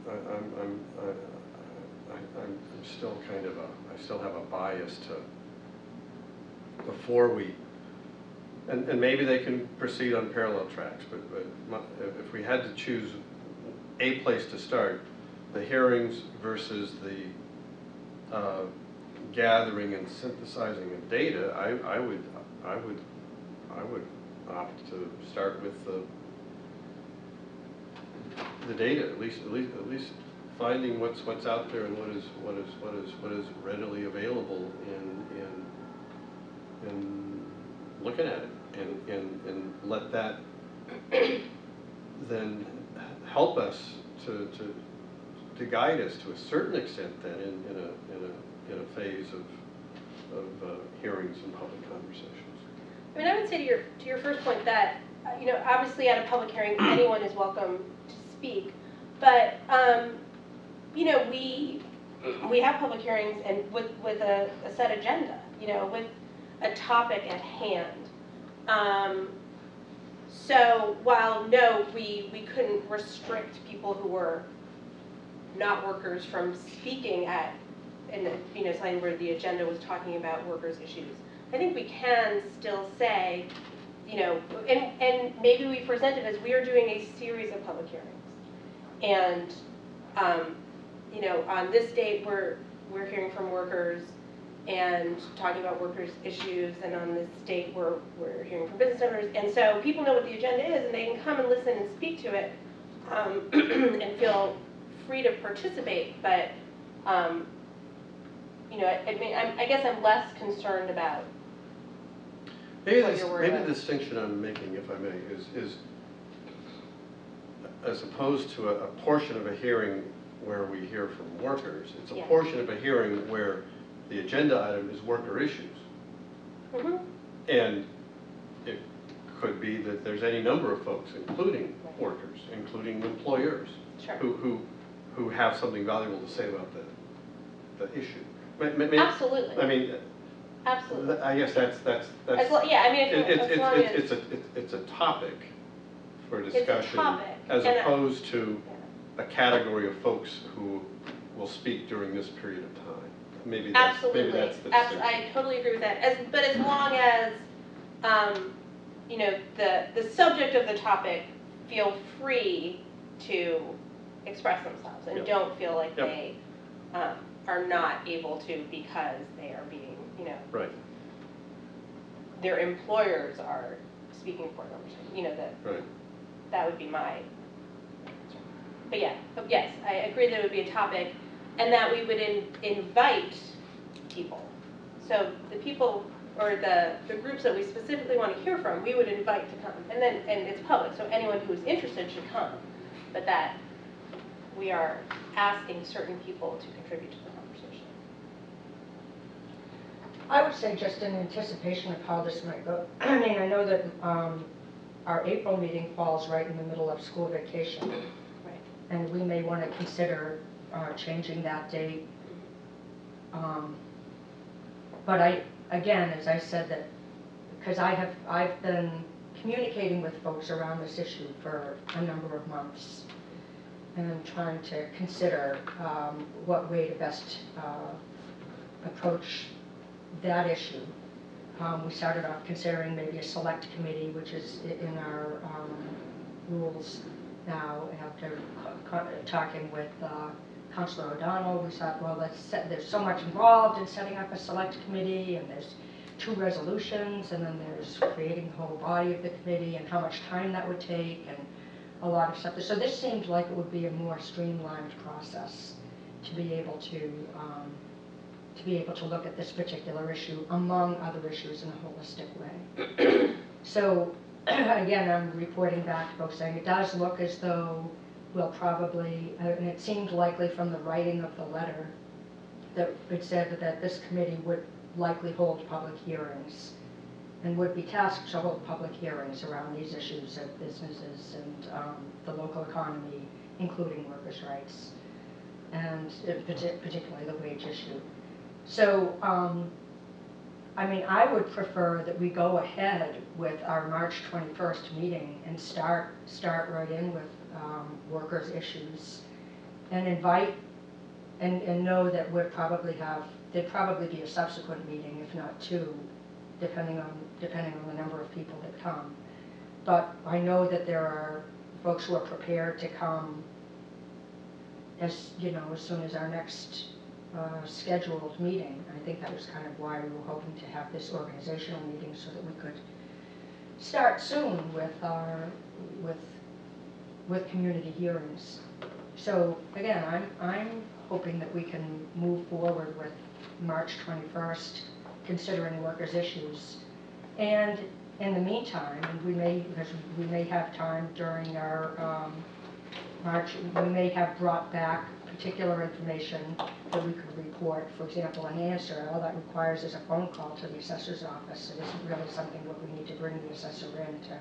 C: I- I'm, I'm, I- I'm still kind of a, I still have a bias to, before we, and, and maybe they can proceed on parallel tracks, but, but my- if we had to choose a place to start, the hearings versus the uh, gathering and synthesizing of data, I, I would, I would, I would opt to start with the, the data, at least, at least, at least finding what's, what's out there and what is, what is, what is, what is readily available in, in, in looking at it, and, and, and let that then help us to, to, to guide us to a certain extent then in, in a, in a, in a phase of, of uh, hearings and public conversations.
A: I mean, I would say to your, to your first point that, uh, you know, obviously at a public hearing, anyone is welcome to speak. But, um, you know, we, we have public hearings and with, with a, a set agenda, you know, with a topic at hand. Um, so while, no, we, we couldn't restrict people who were not workers from speaking at, in the, you know, something where the agenda was talking about workers' issues. I think we can still say, you know, and, and maybe we present it as we are doing a series of public hearings. And, um, you know, on this date, we're, we're hearing from workers and talking about workers' issues, and on this date, we're, we're hearing from business owners. And so people know what the agenda is, and they can come and listen and speak to it, um, and feel free to participate, but, um, you know, I, I mean, I'm, I guess I'm less concerned about
C: Maybe this, maybe
A: about.
C: the distinction I'm making, if I may, is, is as opposed to a, a portion of a hearing where we hear from workers, it's a
A: Yeah.
C: portion of a hearing where the agenda item is worker issues.
A: Mhm.
C: And it could be that there's any number of folks, including
A: Right.
C: workers, including employers,
A: Sure.
C: who, who, who have something valuable to say about the, the issue. Ma- ma- ma-
A: Absolutely,
C: I mean,
A: absolutely.
C: I guess that's, that's, that's.
A: As yeah, I mean,
C: It-
A: if,
C: It's,
A: as
C: it's, it's, it's a, it's- it's a topic for
A: a
C: discussion.
A: topic,
C: As
A: and I-
C: opposed to a category of folks who will speak during this period of time. Maybe that's, maybe
A: absolutely,
C: that's the
A: abs-
C: distinction.
A: I totally agree with that, as, but as long as, um, you know, the, the subject of the topic feel free to express themselves and
C: Yep.
A: don't feel like
C: Yep.
A: they, um, are not able to because they are being, you know,
C: Right,
A: their employers are speaking for them, you know, that,
C: right.
A: that would be my. But yeah, but yes, I agree that it would be a topic and that we would in, invite people. So the people or the, the groups that we specifically want to hear from, we would invite to come. And then, and it's public, so anyone who is interested should come. But that we are asking certain people to contribute to the conversation.
E: I would say just in anticipation of how this might go, I mean, I know that um, our April meeting falls right in the middle of school vacation,
A: Right.
E: and we may want to consider uh, changing that date. Um, But I, again, as I said, that, because I have, I've been communicating with folks around this issue for a number of months and trying to consider um, what way to best uh, approach that issue. Um, We started off considering maybe a select committee, which is in our um, rules now, after talking with uh, Councilor O'Donnell, we thought, well, let's set, there's so much involved in setting up a select committee, and there's two resolutions, and then there's creating the whole body of the committee, and how much time that would take, and a lot of stuff. So this seemed like it would be a more streamlined process to be able to, um, to be able to look at this particular issue among other issues in a holistic way. So, again, I'm reporting back to folks saying it does look as though we'll probably, and it seemed likely from the writing of the letter, that it said that this committee would likely hold public hearings and would be tasked to hold public hearings around these issues of businesses and um, the local economy, including workers' rights, and particularly the wage issue. So, um, I mean, I would prefer that we go ahead with our March 21st meeting and start, start right in with um, workers' issues and invite, and, and know that we'd probably have, there'd probably be a subsequent meeting, if not two, depending on, depending on the number of people that come. But I know that there are folks who are prepared to come as, you know, as soon as our next uh, scheduled meeting. I think that was kind of why we were hoping to have this organizational meeting so that we could start soon with our, with, with community hearings. So again, I'm, I'm hoping that we can move forward with March 21st, considering workers' issues. And in the meantime, we may, because we may have time during our um, March, we may have brought back particular information that we could report, for example, an answer, all that requires is a phone call to the assessor's office. It isn't really something that we need to bring the assessor in to,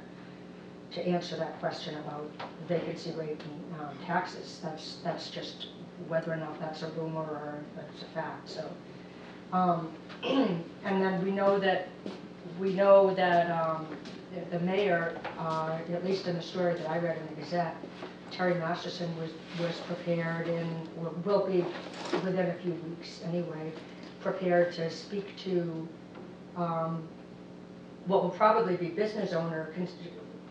E: to answer that question about vacancy rate and um, taxes. That's, that's just whether or not that's a rumor or that's a fact, so. Um, And then we know that, we know that um, the- mayor, uh, at least in the story that I read in the Gazette, Terry Masterson was, was prepared and will be within a few weeks anyway, prepared to speak to um, what will probably be business owner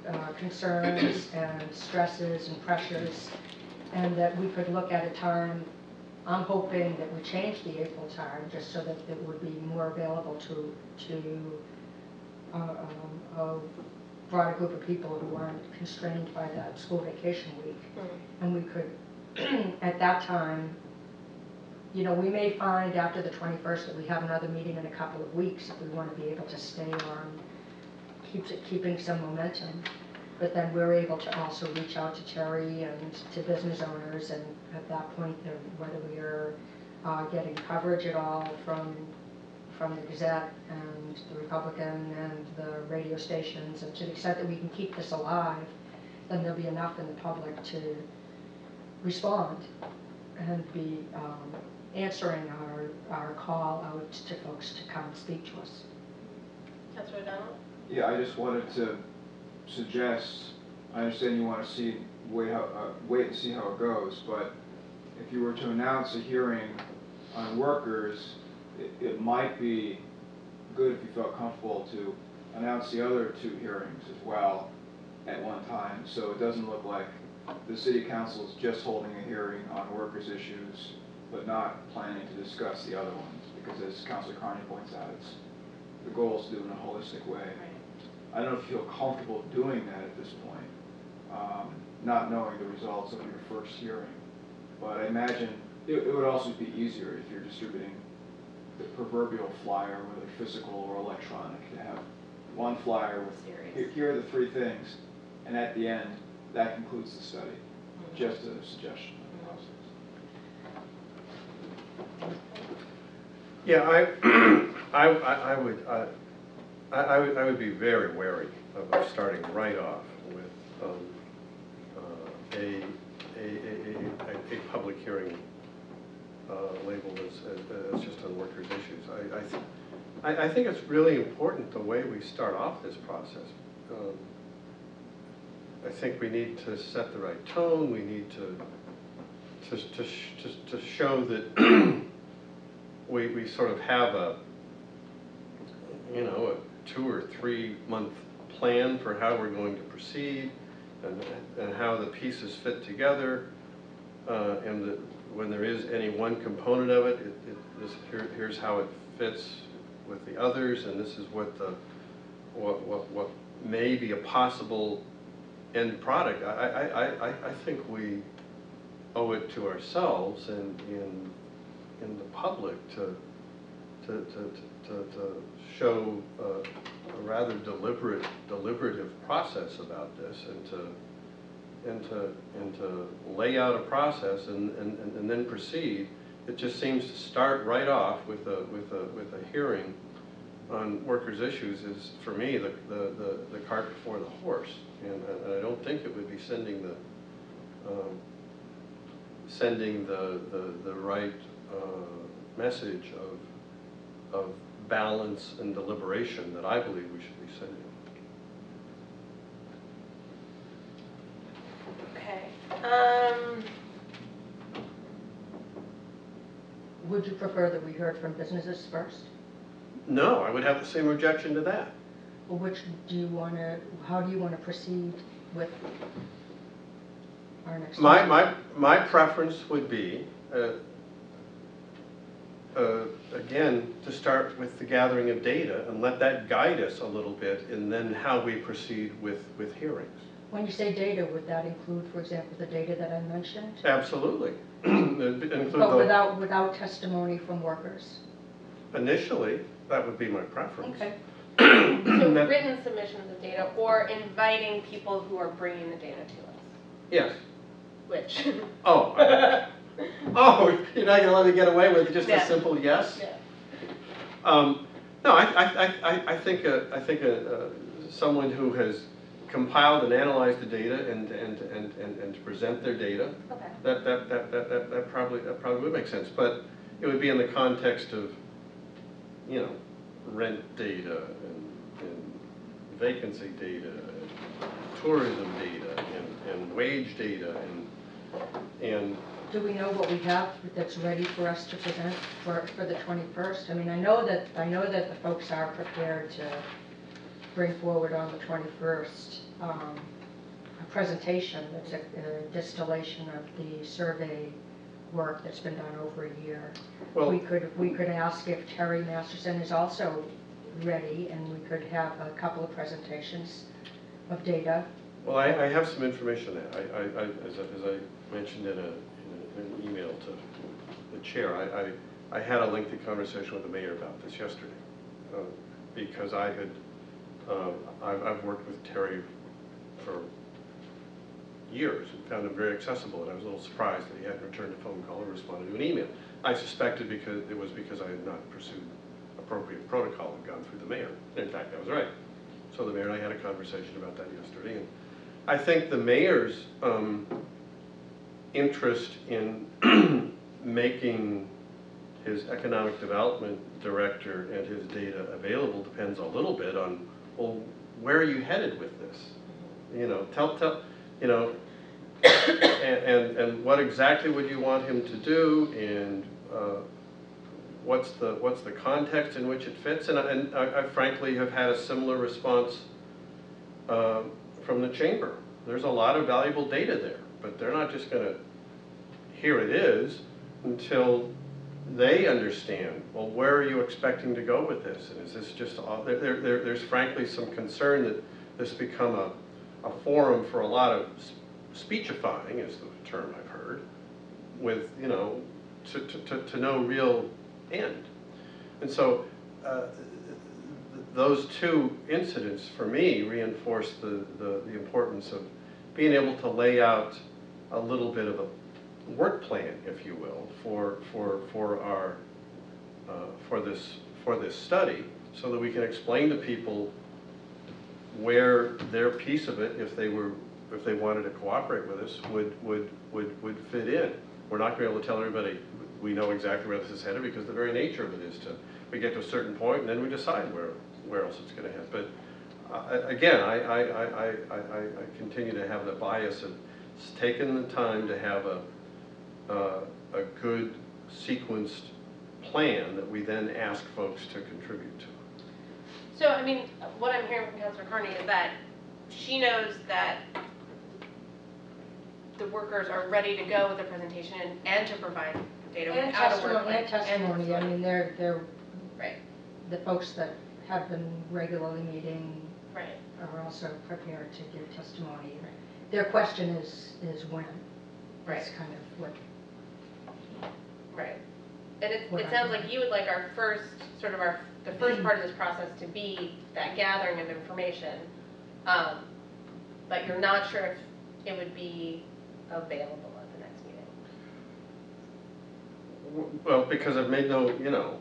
E: uh, concerns and stresses and pressures, and that we could look at a time, I'm hoping that we change the April time, just so that it would be more available to, to uh, um, a broader group of people who aren't constrained by that school vacation week. And we could, at that time, you know, we may find after the 21st that we have another meeting in a couple of weeks if we want to be able to stay on, keeps it, keeping some momentum. But then we're able to also reach out to Terry and to business owners and at that point, then whether we are uh, getting coverage at all from, from the Gazette and the Republican and the radio stations, and to the extent that we can keep this alive, then there'll be enough in the public to respond and be um, answering our, our call out to folks to come and speak to us.
A: Councilor O'Donnell?
D: Yeah, I just wanted to suggest, I understand you want to see, wait how, uh, wait and see how it goes, but if you were to announce a hearing on workers, it, it might be good if you felt comfortable to announce the other two hearings as well at one time, so it doesn't look like the city council is just holding a hearing on workers' issues, but not planning to discuss the other ones, because as Councilor Carney points out, it's, the goal is to do it in a holistic way. I don't know if you feel comfortable doing that at this point, um, not knowing the results of your first hearing. But I imagine it, it would also be easier if you're distributing the proverbial flyer, whether physical or electronic, to have one flyer with, here, here are the three things, and at the end, that concludes the study. Just a suggestion of the process.
C: Yeah, I, I, I I would, uh, I, I would, I would be very wary of starting right off with um, uh, a, a, a, a, a public hearing uh, labeled as, as- as just on workers' issues. I, I, th- I, I think it's really important the way we start off this process. Um, I think we need to set the right tone, we need to, to, to, to, to show that we, we sort of have a, you know, a two or three month plan for how we're going to proceed and, and how the pieces fit together. Uh, and that when there is any one component of it, it, it, this, here, here's how it fits with the others, and this is what the, what, what, what may be a possible end product. I, I, I, I think we owe it to ourselves and in, in the public to, to, to, to, to show a, a rather deliberate, deliberative process about this and to, and to, and to lay out a process and, and, and- then proceed. It just seems to start right off with a, with a, with a hearing on workers' issues is, for me, the, the, the- the cart before the horse. And I- and I don't think it would be sending the, um, sending the, the, the right, uh, message of, of balance and deliberation that I believe we should be sending.
A: Okay, um,
E: Would you prefer that we heard from businesses first?
C: No, I would have the same objection to that.
E: Or which do you want to, how do you want to proceed with our next?
C: My,
E: meeting?
C: my, my preference would be, uh, uh, again, to start with the gathering of data and let that guide us a little bit and then how we proceed with, with hearings.
E: When you say data, would that include, for example, the data that I mentioned?
C: Absolutely. Include
E: But
C: the,
E: without, without testimony from workers?
C: initially, that would be my preference.
E: Okay.
A: so
C: That-
A: written submissions of data or inviting people who are bringing the data to us,
C: Yes.
A: which?
C: Oh, I- oh, you're not gonna let me get away with just a simple yes?
A: Yeah.
C: Um, No, I, I, I- I, think, uh, I think uh, uh, someone who has compiled and analyzed the data and, and, and, and and to present their data,
A: Okay.
C: that, that, that, that, that that probably, that probably would make sense. But it would be in the context of, you know, rent data and, and vacancy data, and tourism data, and, and wage data, and, and
E: Do we know what we have that's ready for us to present for, for the 21st? I mean, I know that, I know that the folks are prepared to bring forward on the 21st um, a presentation that's a a distillation of the survey work that's been done over a year.
C: well.
E: We could, we could ask if Terry Masterson is also ready, and we could have a couple of presentations of data.
C: Well, I, I have some information there. I, I, I- as I, as I mentioned in a, an email to the chair, I, I, I had a lengthy conversation with the mayor about this yesterday. uh, Because I had, uh, I've, I've worked with Terry for years and found him very accessible, and I was a little surprised that he hadn't returned a phone call or responded to an email. I suspected because, it was because I had not pursued appropriate protocol and gone through the mayor. In fact, I was right. So the mayor and I had a conversation about that yesterday, and I think the mayor's um, interest in making his economic development director and his data available depends a little bit on, well, where are you headed with this? You know, tell, tell, you know, and, and, and what exactly would you want him to do, and uh, what's the, what's the context in which it fits? And I, and I I frankly have had a similar response uh, from the chamber. There's a lot of valuable data there, but they're not just gonna, here it is, until they understand, well, where are you expecting to go with this? And is this just, there, there- there's frankly some concern that this become a, a forum for a lot of speechifying, is the term I've heard, with, you know, to, to, to, to no real end. And so, uh, those two incidents, for me, reinforce the, the, the importance of being able to lay out a little bit of a work plan, if you will, for, for, for our, uh, for this, for this study, so that we can explain to people where their piece of it, if they were, if they wanted to cooperate with us, would, would, would, would fit in. We're not gonna be able to tell everybody, we know exactly where this is headed, because the very nature of it is to, we get to a certain point, and then we decide where, where else it's gonna head. But I- again, I, I, I, I I continue to have the bias of s- taking the time to have a, uh, a good sequenced plan that we then ask folks to contribute to.
A: So, I mean, what I'm hearing from Councilor Carney is that she knows that the workers are ready to go with the presentation and- and to provide data
E: And
A: without a work
E: testimony,
A: plan.
E: and testimony, I mean, they're, they're,
A: Right,
E: the folks that have been regularly meeting
A: right.
E: are also prepared to give testimony. Their question is, is when? That's
A: Right.
E: kind of what,
A: Right. And it,
E: What
A: it
E: I
A: sounds like you would like our first, sort of our, the first part of this process to be that gathering of information. Um, but you're not sure if it would be available at the next meeting.
C: W- Well, because I've made no, you know,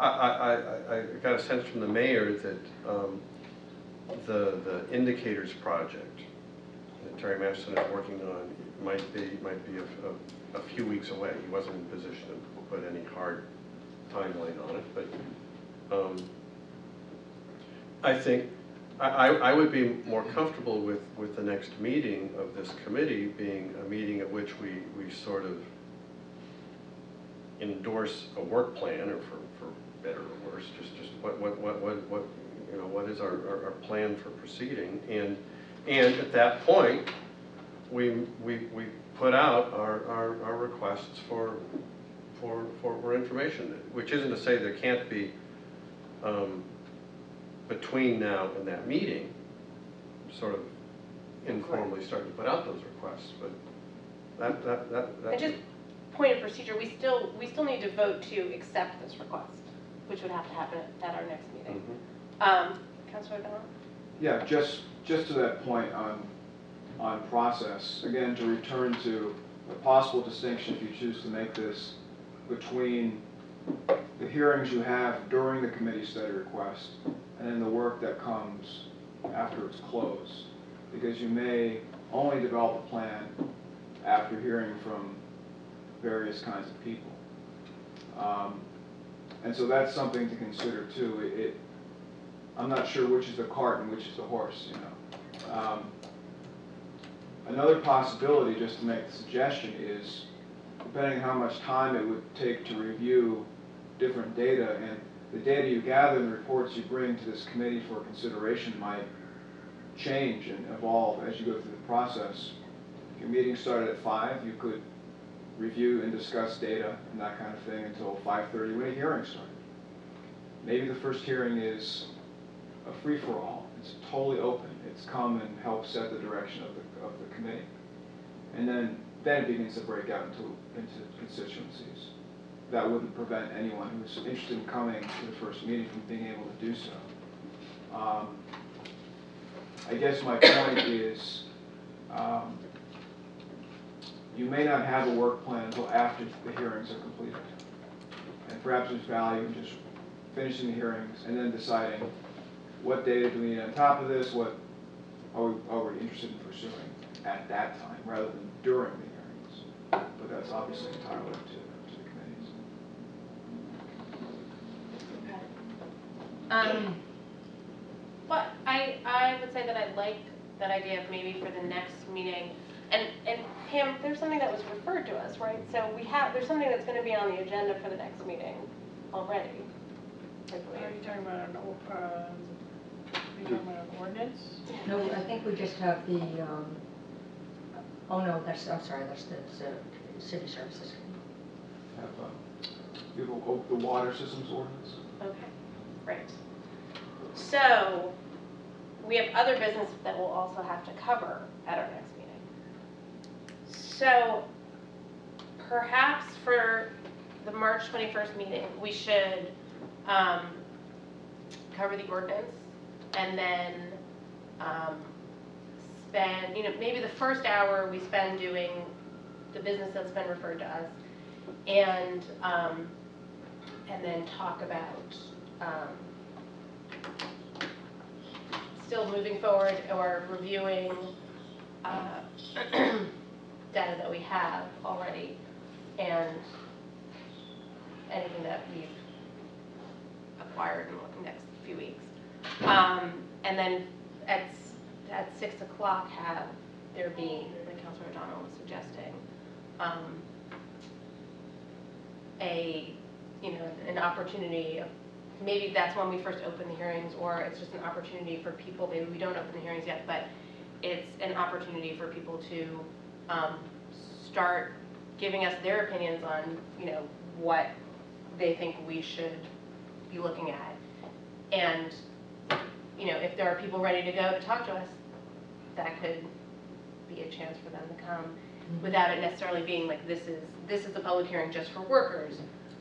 C: I, I, I, I got a sense from the mayor that, um, the, the indicators project that Terry Masterson is working on might be, might be a, a, a few weeks away. He wasn't in position to put any hard timeline on it, but, um, I think, I, I, would be more comfortable with, with the next meeting of this committee being a meeting at which we, we sort of endorse a work plan, or for, for better or worse, just, just what, what, what, what, what, you know, what is our, our, our plan for proceeding? And, and at that point, we, we, we put out our, our, our requests for, for, for, for information, which isn't to say there can't be, um, between now and that meeting, sort of informally start to put out those requests, but that, that, that, that.
A: And just point of procedure, we still, we still need to vote to accept this request, which would have to happen at our next meeting.
C: Mhm.
A: Um, Councilor O'Donnell?
D: Yeah, just, just to that point on, on process, again, to return to a possible distinction, if you choose to make this, between the hearings you have during the committee study request and then the work that comes after it's closed. Because you may only develop a plan after hearing from various kinds of people. Um, And so that's something to consider too. It- It, I'm not sure which is the cart and which is the horse, you know. Um, Another possibility, just to make the suggestion, is depending on how much time it would take to review different data, and the data you gather and the reports you bring to this committee for consideration might change and evolve as you go through the process. If your meeting started at five, you could review and discuss data and that kind of thing until five-thirty when a hearing started. Maybe the first hearing is a free-for-all. It's totally open. It's come and help set the direction of the, of the committee. And then, it begins to break out into, into constituencies. That wouldn't prevent anyone who's interested in coming to the first meeting from being able to do so. Um, I guess my point is, um, you may not have a work plan until after the hearings are completed. And perhaps there's value in just finishing the hearings and then deciding what data do we need on top of this, what are we, are we interested in pursuing at that time, rather than during the hearings. But that's obviously entirely up to, to the committees.
A: Um, but I, I would say that I like that idea of maybe for the next meeting. And, and Pam, there's something that was referred to us, right? So we have, there's something that's gonna be on the agenda for the next meeting already. I
F: Are you talking about an, o- um, are you an ordinance?
E: no, I think we just have the, um, oh no, that's, I'm sorry, that's the, the city services.
D: Have, uh, you have a- the water systems ordinance?
A: Okay, right. So, we have other business that we'll also have to cover at our next meeting. So, perhaps for the March 21st meeting, we should um, cover the ordinance and then um, spend, you know, maybe the first hour we spend doing the business that's been referred to us and, um, and then talk about um, still moving forward or reviewing uh, data that we have already and anything that we've acquired in the next few weeks. Um, and then at, at six o'clock have there be, like Councilor O'Donnell was suggesting, um, a, you know, an opportunity of, maybe that's when we first open the hearings, or it's just an opportunity for people, maybe we don't open the hearings yet, but it's an opportunity for people to, um, start giving us their opinions on, you know, what they think we should be looking at. And, you know, if there are people ready to go to talk to us, that could be a chance for them to come without it necessarily being like, this is, this is the public hearing just for workers.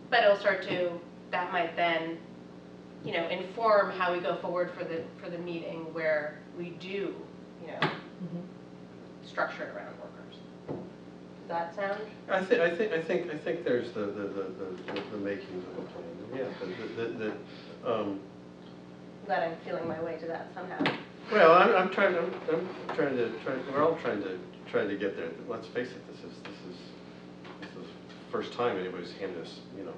A: But it'll start to, that might then, you know, inform how we go forward for the, for the meeting where we do, you know, structure it around workers. Does that sound?
C: I think, I think, I think, I think there's the, the, the, the- the makings of a plan, yeah, the, the, the, um,
A: Glad I'm feeling my way to that somehow.
C: well, I'm, I'm trying, I'm, I'm trying to, trying, we're all trying to, trying to get there. Let's face it, this is, this is, this is the first time anybody's handed us, you know,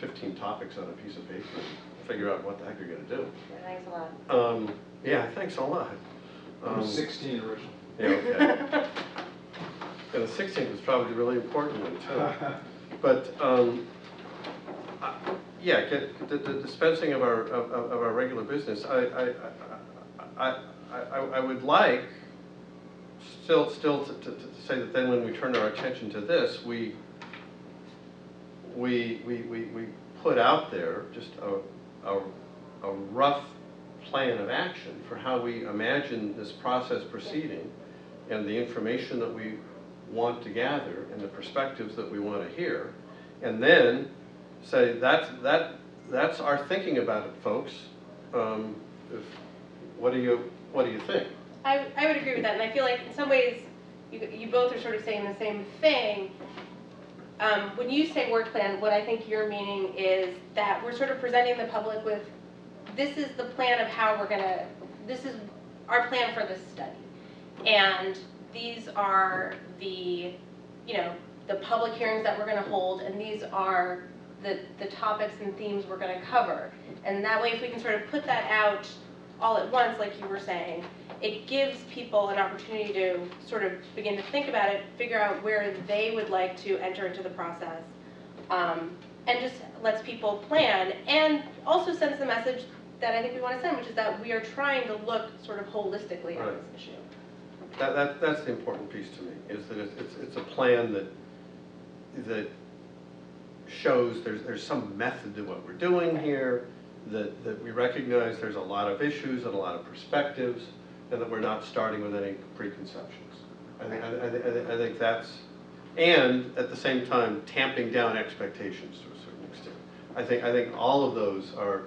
C: fifteen topics on a piece of paper, and figure out what the heck you're gonna do.
A: Yeah, Thanks a lot.
C: Um, yeah, thanks a lot. Um,
D: sixteen original.
C: Yeah, okay. And the sixteenth was probably a really important one too. But, um, I- yeah, the, the dispensing of our, of, of our regular business, I, I, I, I, I, I would like still, still to, to, to say that then when we turn our attention to this, we, we, we, we, we put out there just a, a, a rough plan of action for how we imagine this process proceeding and the information that we want to gather and the perspectives that we want to hear. And then say, that's, that, that's our thinking about it, folks. Um, if, what do you, what do you think?
A: I, I would agree with that, and I feel like in some ways, you, you both are sort of saying the same thing. Um, when you say work plan, what I think you're meaning is that we're sort of presenting the public with, this is the plan of how we're gonna, this is our plan for this study. And these are the, you know, the public hearings that we're gonna hold, and these are the, the topics and themes we're gonna cover. And that way, if we can sort of put that out all at once, like you were saying, it gives people an opportunity to sort of begin to think about it, figure out where they would like to enter into the process, um, and just lets people plan, and also sends the message that I think we want to send, which is that we are trying to look sort of holistically at
C: Right.
A: this issue.
C: That, that, that's the important piece to me, is that it's, it's, it's a plan that, that shows there's, there's some method to what we're doing here, that, that we recognize there's a lot of issues and a lot of perspectives, and that we're not starting with any preconceptions. I think, I, I, I- think that's, and at the same time tamping down expectations to a certain extent. I think, I think all of those are,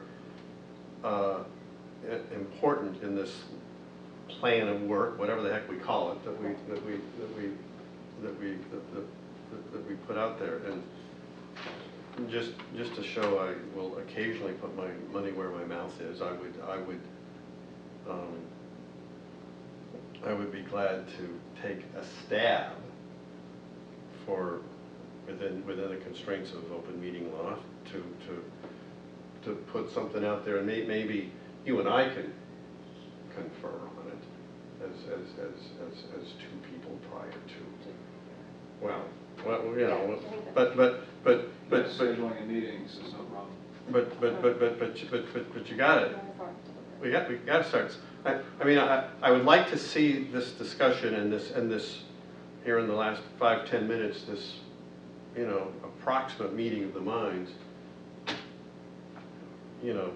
C: uh, important in this plan of work, whatever the heck we call it, that we, that we, that we, that we, that, that, that we put out there. And just, just to show I will occasionally put my money where my mouth is, I would, I would, um, I would be glad to take a stab for, within, within the constraints of open meeting law, to, to, to put something out there, and may, maybe you and I can confer on it as, as, as, as, as two people prior to. Well, well, you know,
A: I think that's-
C: but, but, but,
D: But
C: but,
D: scheduling a meeting is no problem.
C: but, but, but, but, but, but, but, but you got it. We got, we got to start, I, I mean, I, I would like to see this discussion and this, and this, here in the last five, ten minutes, this, you know, approximate meeting of the minds, you know,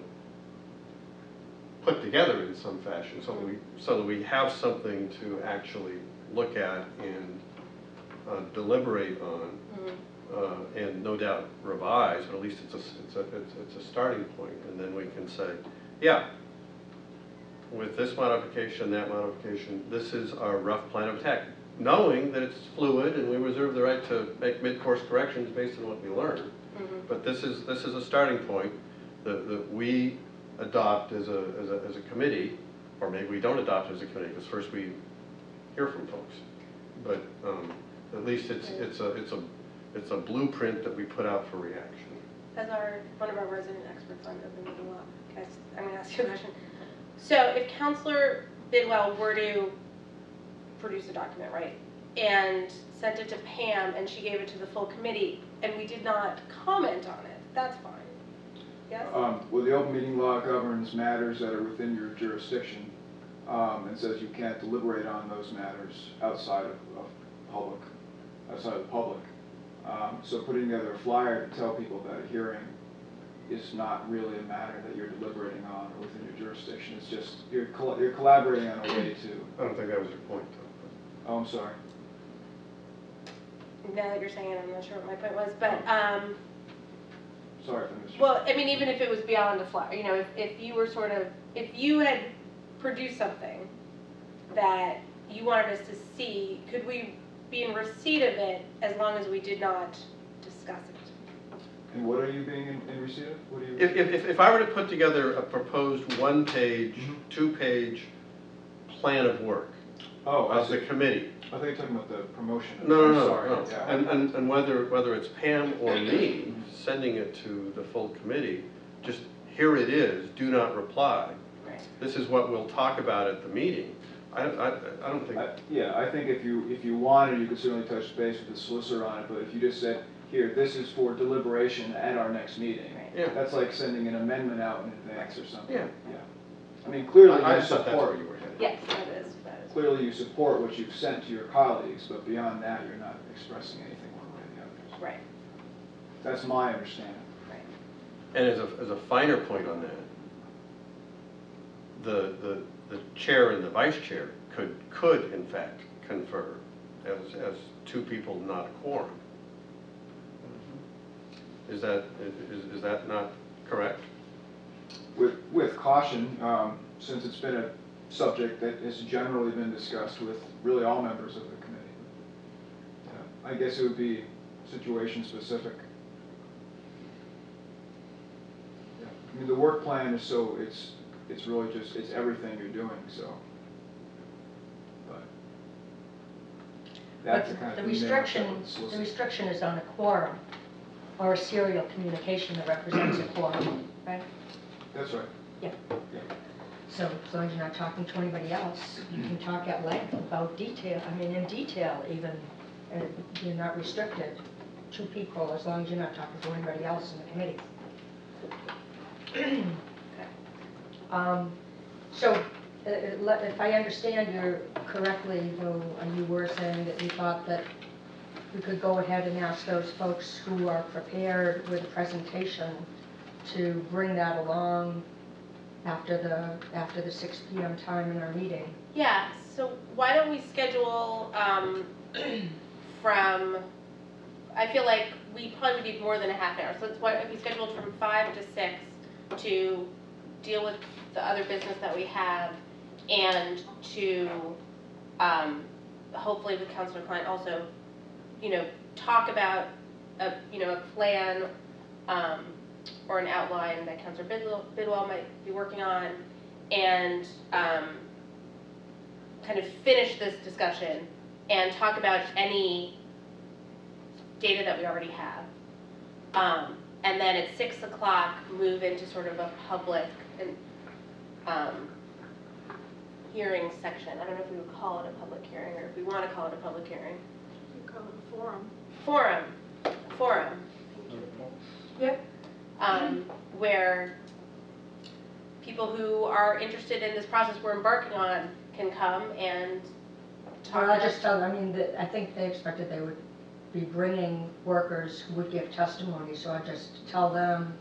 C: put together in some fashion, so that we, so that we have something to actually look at and uh, deliberate on,
A: Mhm.
C: Uh, and no doubt revise, but at least it's a, it's a, it's it's a starting point, and then we can say, yeah, with this modification, that modification, this is our rough plan of attack, knowing that it's fluid and we reserve the right to make mid-course corrections based on what we learn.
A: Mhm.
C: But this is, this is a starting point that, that we adopt as a, as a, as a committee, or maybe we don't adopt as a committee, because first we hear from folks. But, um, at least it's, it's a, it's a, it's a blueprint that we put out for reaction.
A: As our, one of our resident experts on open meeting law, can I, s- I'm gonna ask you a question. So if Councilor Bidwell were to produce a document, right, and sent it to Pam and she gave it to the full committee and we did not comment on it, that's fine. Yes?
D: Um, Well, the open meeting law governs matters that are within your jurisdiction, um, and says you can't deliberate on those matters outside of, of public, outside of the public. Um, So putting together a flyer to tell people that a hearing is not really a matter that you're deliberating on or within your jurisdiction. It's just, you're, coll- you're collaborating on a way to,
C: I don't think that was your point, though.
D: oh, I'm sorry.
A: Now that you're saying it, I'm not sure what my point was, but, um,
D: Sorry if I missed
A: well, I mean, even if it was beyond a flyer, you know, if, if you were sort of, if you had produced something that you wanted us to see, could we be in receipt of it as long as we did not discuss it?
D: And what are you being in, in receipt of? What are you?
C: If, if, if- if I were to put together a proposed one-page,
D: Mhm.
C: two-page plan of work
D: Oh, I
C: of the
D: see.
C: committee,
D: I thought you were talking about the promotion.
C: No, no,
D: I'm
C: no,
D: sorry,
C: no.
D: yeah.
C: And, and, and whether, whether it's Pam or me sending it to the full committee, just, here it is, do not reply.
A: Right.
C: This is what we'll talk about at the meeting. I, I, I don't think,
D: I- Yeah, I think if you, if you wanted, you could certainly touch base with the solicitor on it, but if you just said, here, this is for deliberation at our next meeting,
A: Right.
C: yeah.
D: that's like sending an amendment out in advance or something.
C: Yeah.
D: Yeah. I mean, clearly
C: I I
D: you
C: just thought that's where
D: support,
C: you were headed.
A: Yes, that is, that is.
D: clearly you support what you've sent to your colleagues, but beyond that, you're not expressing anything one way or the other.
A: Right,
D: That's my understanding.
A: right.
C: And as a, as a finer point on that, the, the, the chair and the vice chair could, could in fact confer as, as two people, not a quorum. Is that, is, is that not correct?
D: With, with caution, um, since it's been a subject that has generally been discussed with really all members of the committee. Yeah, I guess it would be situation specific. Yeah, I mean, the work plan is so, it's, it's really just, it's everything you're doing, so. But That's the kind of
E: the
D: thing
E: restriction, the restriction is on a quorum, or a serial communication that represents a quorum, right?
D: That's right. Yeah.
E: So as long as you're not talking to anybody else, you can talk at length about detail, I mean, in detail even, and you're not restricted, to people, as long as you're not talking to anybody else in the committee. Um, So, uh, uh, if I understand you correctly, though, and you were saying that you thought that we could go ahead and ask those folks who are prepared with a presentation to bring that along after the, after the six P M time in our meeting.
A: Yeah, so why don't we schedule, um, from, I feel like we probably would need more than a half hour, so it's why, if we scheduled from five to six to deal with the other business that we have and to, um, hopefully with Councilor Klein also, you know, talk about a, you know, a plan, um, or an outline that Councilor Bidwell, Bidwell might be working on, and, um, kind of finish this discussion and talk about any data that we already have. Um, and then at six o'clock, move into sort of a public and, um, hearing section. I don't know if we would call it a public hearing or if we want to call it a public hearing.
F: You call it a forum.
A: Forum, forum. Yep. Um, where people who are interested in this process we're embarking on can come and talk
E: Well, I'll just tell, I mean, that- I think they expected they would be bringing workers who would give testimony, so I just tell them,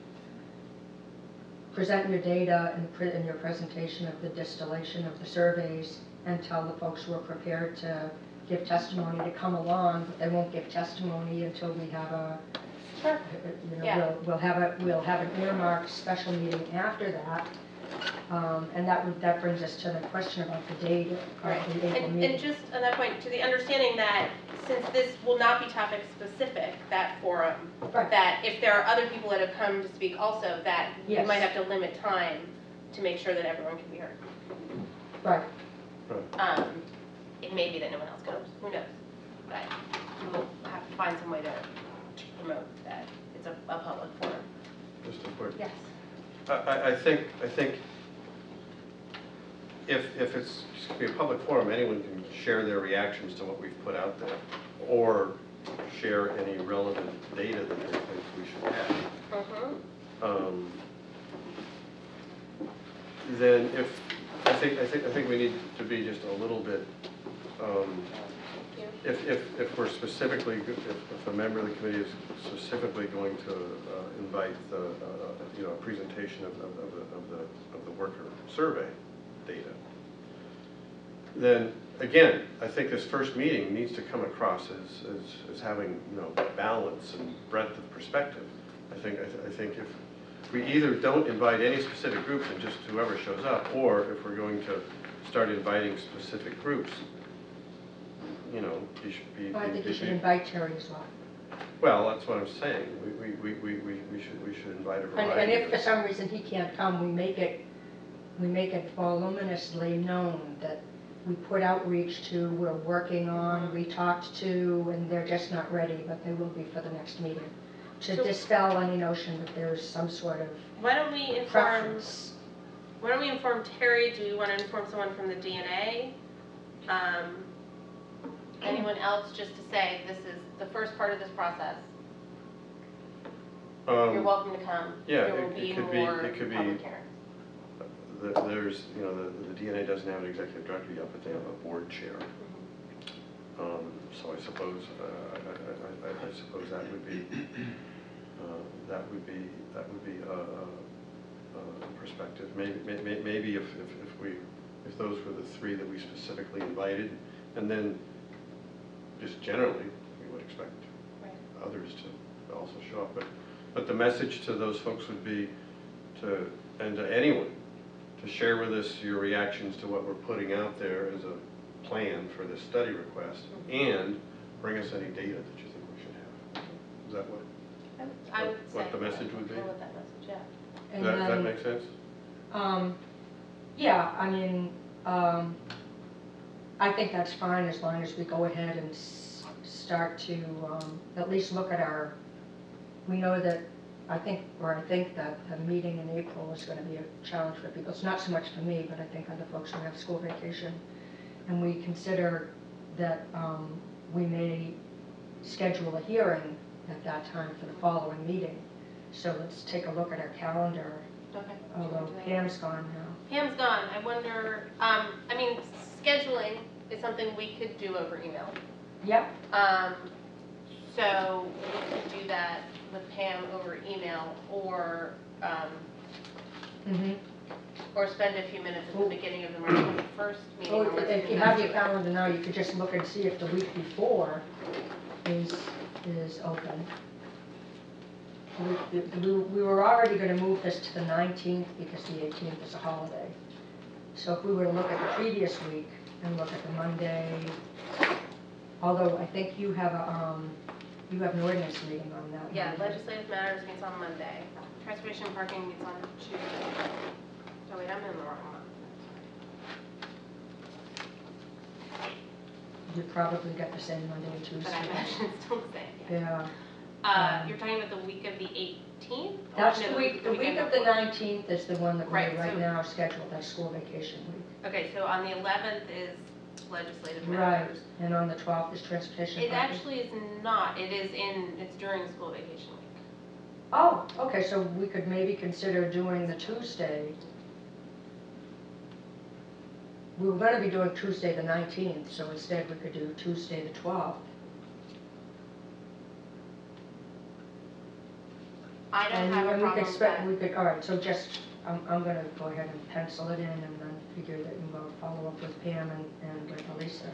E: present your data and pre- in your presentation of the distillation of the surveys, and tell the folks who are prepared to give testimony to come along, but they won't give testimony until we have a,
A: Sure.
E: you know,
A: Yeah.
E: we'll, we'll have a, we'll have an earmarked special meeting after that. Um, and that would, that brings us to the question about the date
A: Right,
E: the April
A: and,
E: meeting.
A: and just on that point, to the understanding that since this will not be topic specific, that forum,
E: Right.
A: that if there are other people that have come to speak also, that we
E: Yes.
A: might have to limit time to make sure that everyone can be heard.
E: Right,
A: Um, it may be that no one else goes, who knows? But we'll have to find some way to to promote that it's a, a public forum.
C: Just a quick
A: Yes.
C: I, I, I think, I think if, if it's it's gonna be a public forum, anyone can share their reactions to what we've put out there, or share any relevant data that they think we should have.
A: Mhm.
C: Um, Then if, I think, I think, I think we need to be just a little bit, um, if, if, if we're specifically, if, if a member of the committee is specifically going to uh, invite the, uh, you know, a presentation of, of of the, of the, of the worker survey data, then, again, I think this first meeting needs to come across as, as, as having, you know, balance and breadth of perspective. I think, I th- I think if we either don't invite any specific groups and just whoever shows up, or if we're going to start inviting specific groups, you know, you should be.
E: I think you should invite Terry as well.
C: Well, that's what I'm saying, we, we, we, we, we should, we should invite a
E: And,
C: variety.
E: and if
C: of-
E: for some reason he can't come, we make it, we make it voluminously known that we put outreach to, we're working on, we talked to, and they're just not ready, but they will be for the next meeting. To
A: So-
E: dispel any notion that there's some sort of
A: Why don't we inform,
E: preference.
A: why don't we inform Terry, do you want to inform someone from the DNA? Um, Anyone else, just to say, this is the first part of this process, you're
C: Um,
A: welcome to come.
C: yeah,
A: There will
C: it- it
A: be
C: could be-
A: more
C: it could be-
A: public hearings.
C: The- There's, you know, the, the DNA doesn't have an executive director yet, but they have a board chair. Um, So I suppose, uh, I, I, I- I suppose that would be, uh, that would be, that would be a, a- a perspective. Maybe, may- may- maybe if, if if we, if those were the three that we specifically invited, and then just generally, we would expect
A: Right.
C: others to also show up. But, but the message to those folks would be to, and to anyone, to share with us your reactions to what we're putting out there as a plan for this study request, and bring us any data that you think we should have. Is that what,
A: I would- I would say.
C: What the message would be?
A: Go with that message, yeah.
C: does
E: And
C: that, does that
E: then,
C: make sense?
E: um, yeah, I mean, um, I think that's fine as long as we go ahead and s- start to, um, at least look at our, we know that, I think, or I think that the meeting in April is gonna be a challenge for people. It's not so much for me, but I think other folks who have school vacation. And we consider that, um, we may schedule a hearing at that time for the following meeting. So let's take a look at our calendar,
A: Okay.
E: although Pam's gone now.
A: Pam's gone, I wonder, um, I mean, scheduling is something we could do over email.
E: Yep,
A: Um, so we could do that with Pam over email or, um,
E: mm-hmm.
A: or spend a few minutes at the
E: Oh.
A: beginning of the March twenty-first meeting.
E: Oh,
A: or let's
E: if you have your calendar now, you could just look and see if the week before is, is open. We, we, we were already gonna move this to the nineteenth because the eighteenth is a holiday. So if we were to look at the previous week and look at the Monday, although I think you have a, um, you have an ordinance meeting on that.
A: One.
E: Yeah,
A: legislative matters meets on Monday, transportation and parking meets on Tuesday. Oh wait, I'm in the wrong month.
E: You probably get the same Monday and Tuesday.
A: But I imagine it's still the same.
E: Yeah,
A: Uh,
E: Um,
A: you're talking about the week of the eighteenth?
E: that's the week, the week of the nineteenth is the one that we're
A: Right,
E: right
A: so-
E: now scheduled, that's school vacation week.
A: Okay, so on the eleventh is legislative
E: Right,
A: matters.
E: and on the twelfth is transportation.
A: It actually is not, it is in, it's during school vacation week.
E: Oh, okay, so we could maybe consider doing the Tuesday. We were gonna be doing Tuesday the nineteenth, so instead we could do Tuesday the twelfth.
A: I don't
E: And
A: have a
E: we could
A: problem with that.
E: we could, all right, so just, I'm, I'm gonna go ahead and pencil it in and then figure that we'll follow up with Pam and, and with Alisa.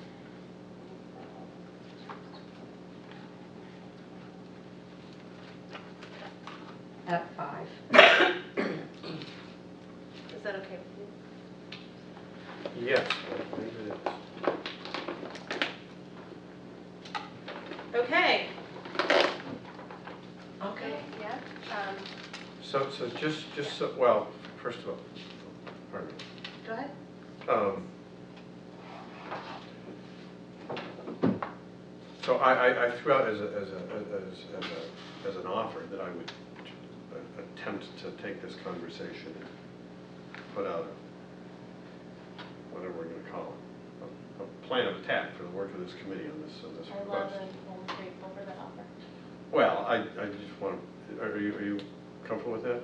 E: At five.
A: Is that okay with you?
C: Yes, I believe it is.
A: Okay.
E: Okay.
A: Yeah, um,
C: So, so just, just so, well, first of all, pardon me.
A: go ahead.
C: Um, So I, I, I threw out as a, as a, as, as a, as an offer that I would attempt to take this conversation and put out whatever we're gonna call it, a, a plan of attack for the work of this committee on this, on this
A: I love
C: request.
A: and I'm grateful for that offer.
C: Well, I, I just want, are you, are you comfortable with that?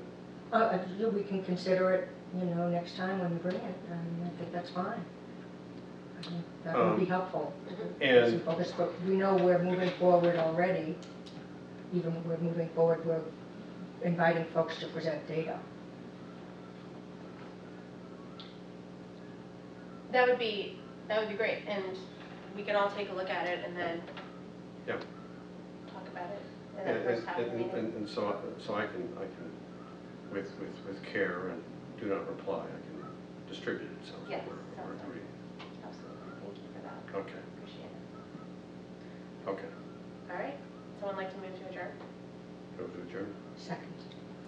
E: Uh, I we can consider it, you know, next time when you bring it, and I think that's fine. I think that would be
C: Um,
E: helpful.
C: And,
E: Some focus, but we know we're moving forward already. Even when we're moving forward, we're inviting folks to present data.
A: That would be, that would be great, and we can all take a look at it and then
C: Yep.
A: talk about it in
C: and,
A: that first half of the
C: and,
A: meeting.
C: and and so, I- so I can, I can, with, with, with care and do not reply, I can distribute it, so.
A: Yes,
C: we're-
A: sounds
C: we're
A: good. Absolutely, thank you for that,
C: Okay,
A: appreciate it.
C: okay.
A: All right, someone like to move to adjourn?
C: Go to adjourn?
E: Second.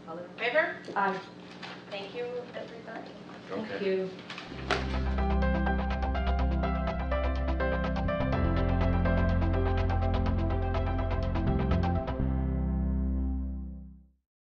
A: All in favor?
E: Aye.
A: Thank you, everybody.
E: Thank you.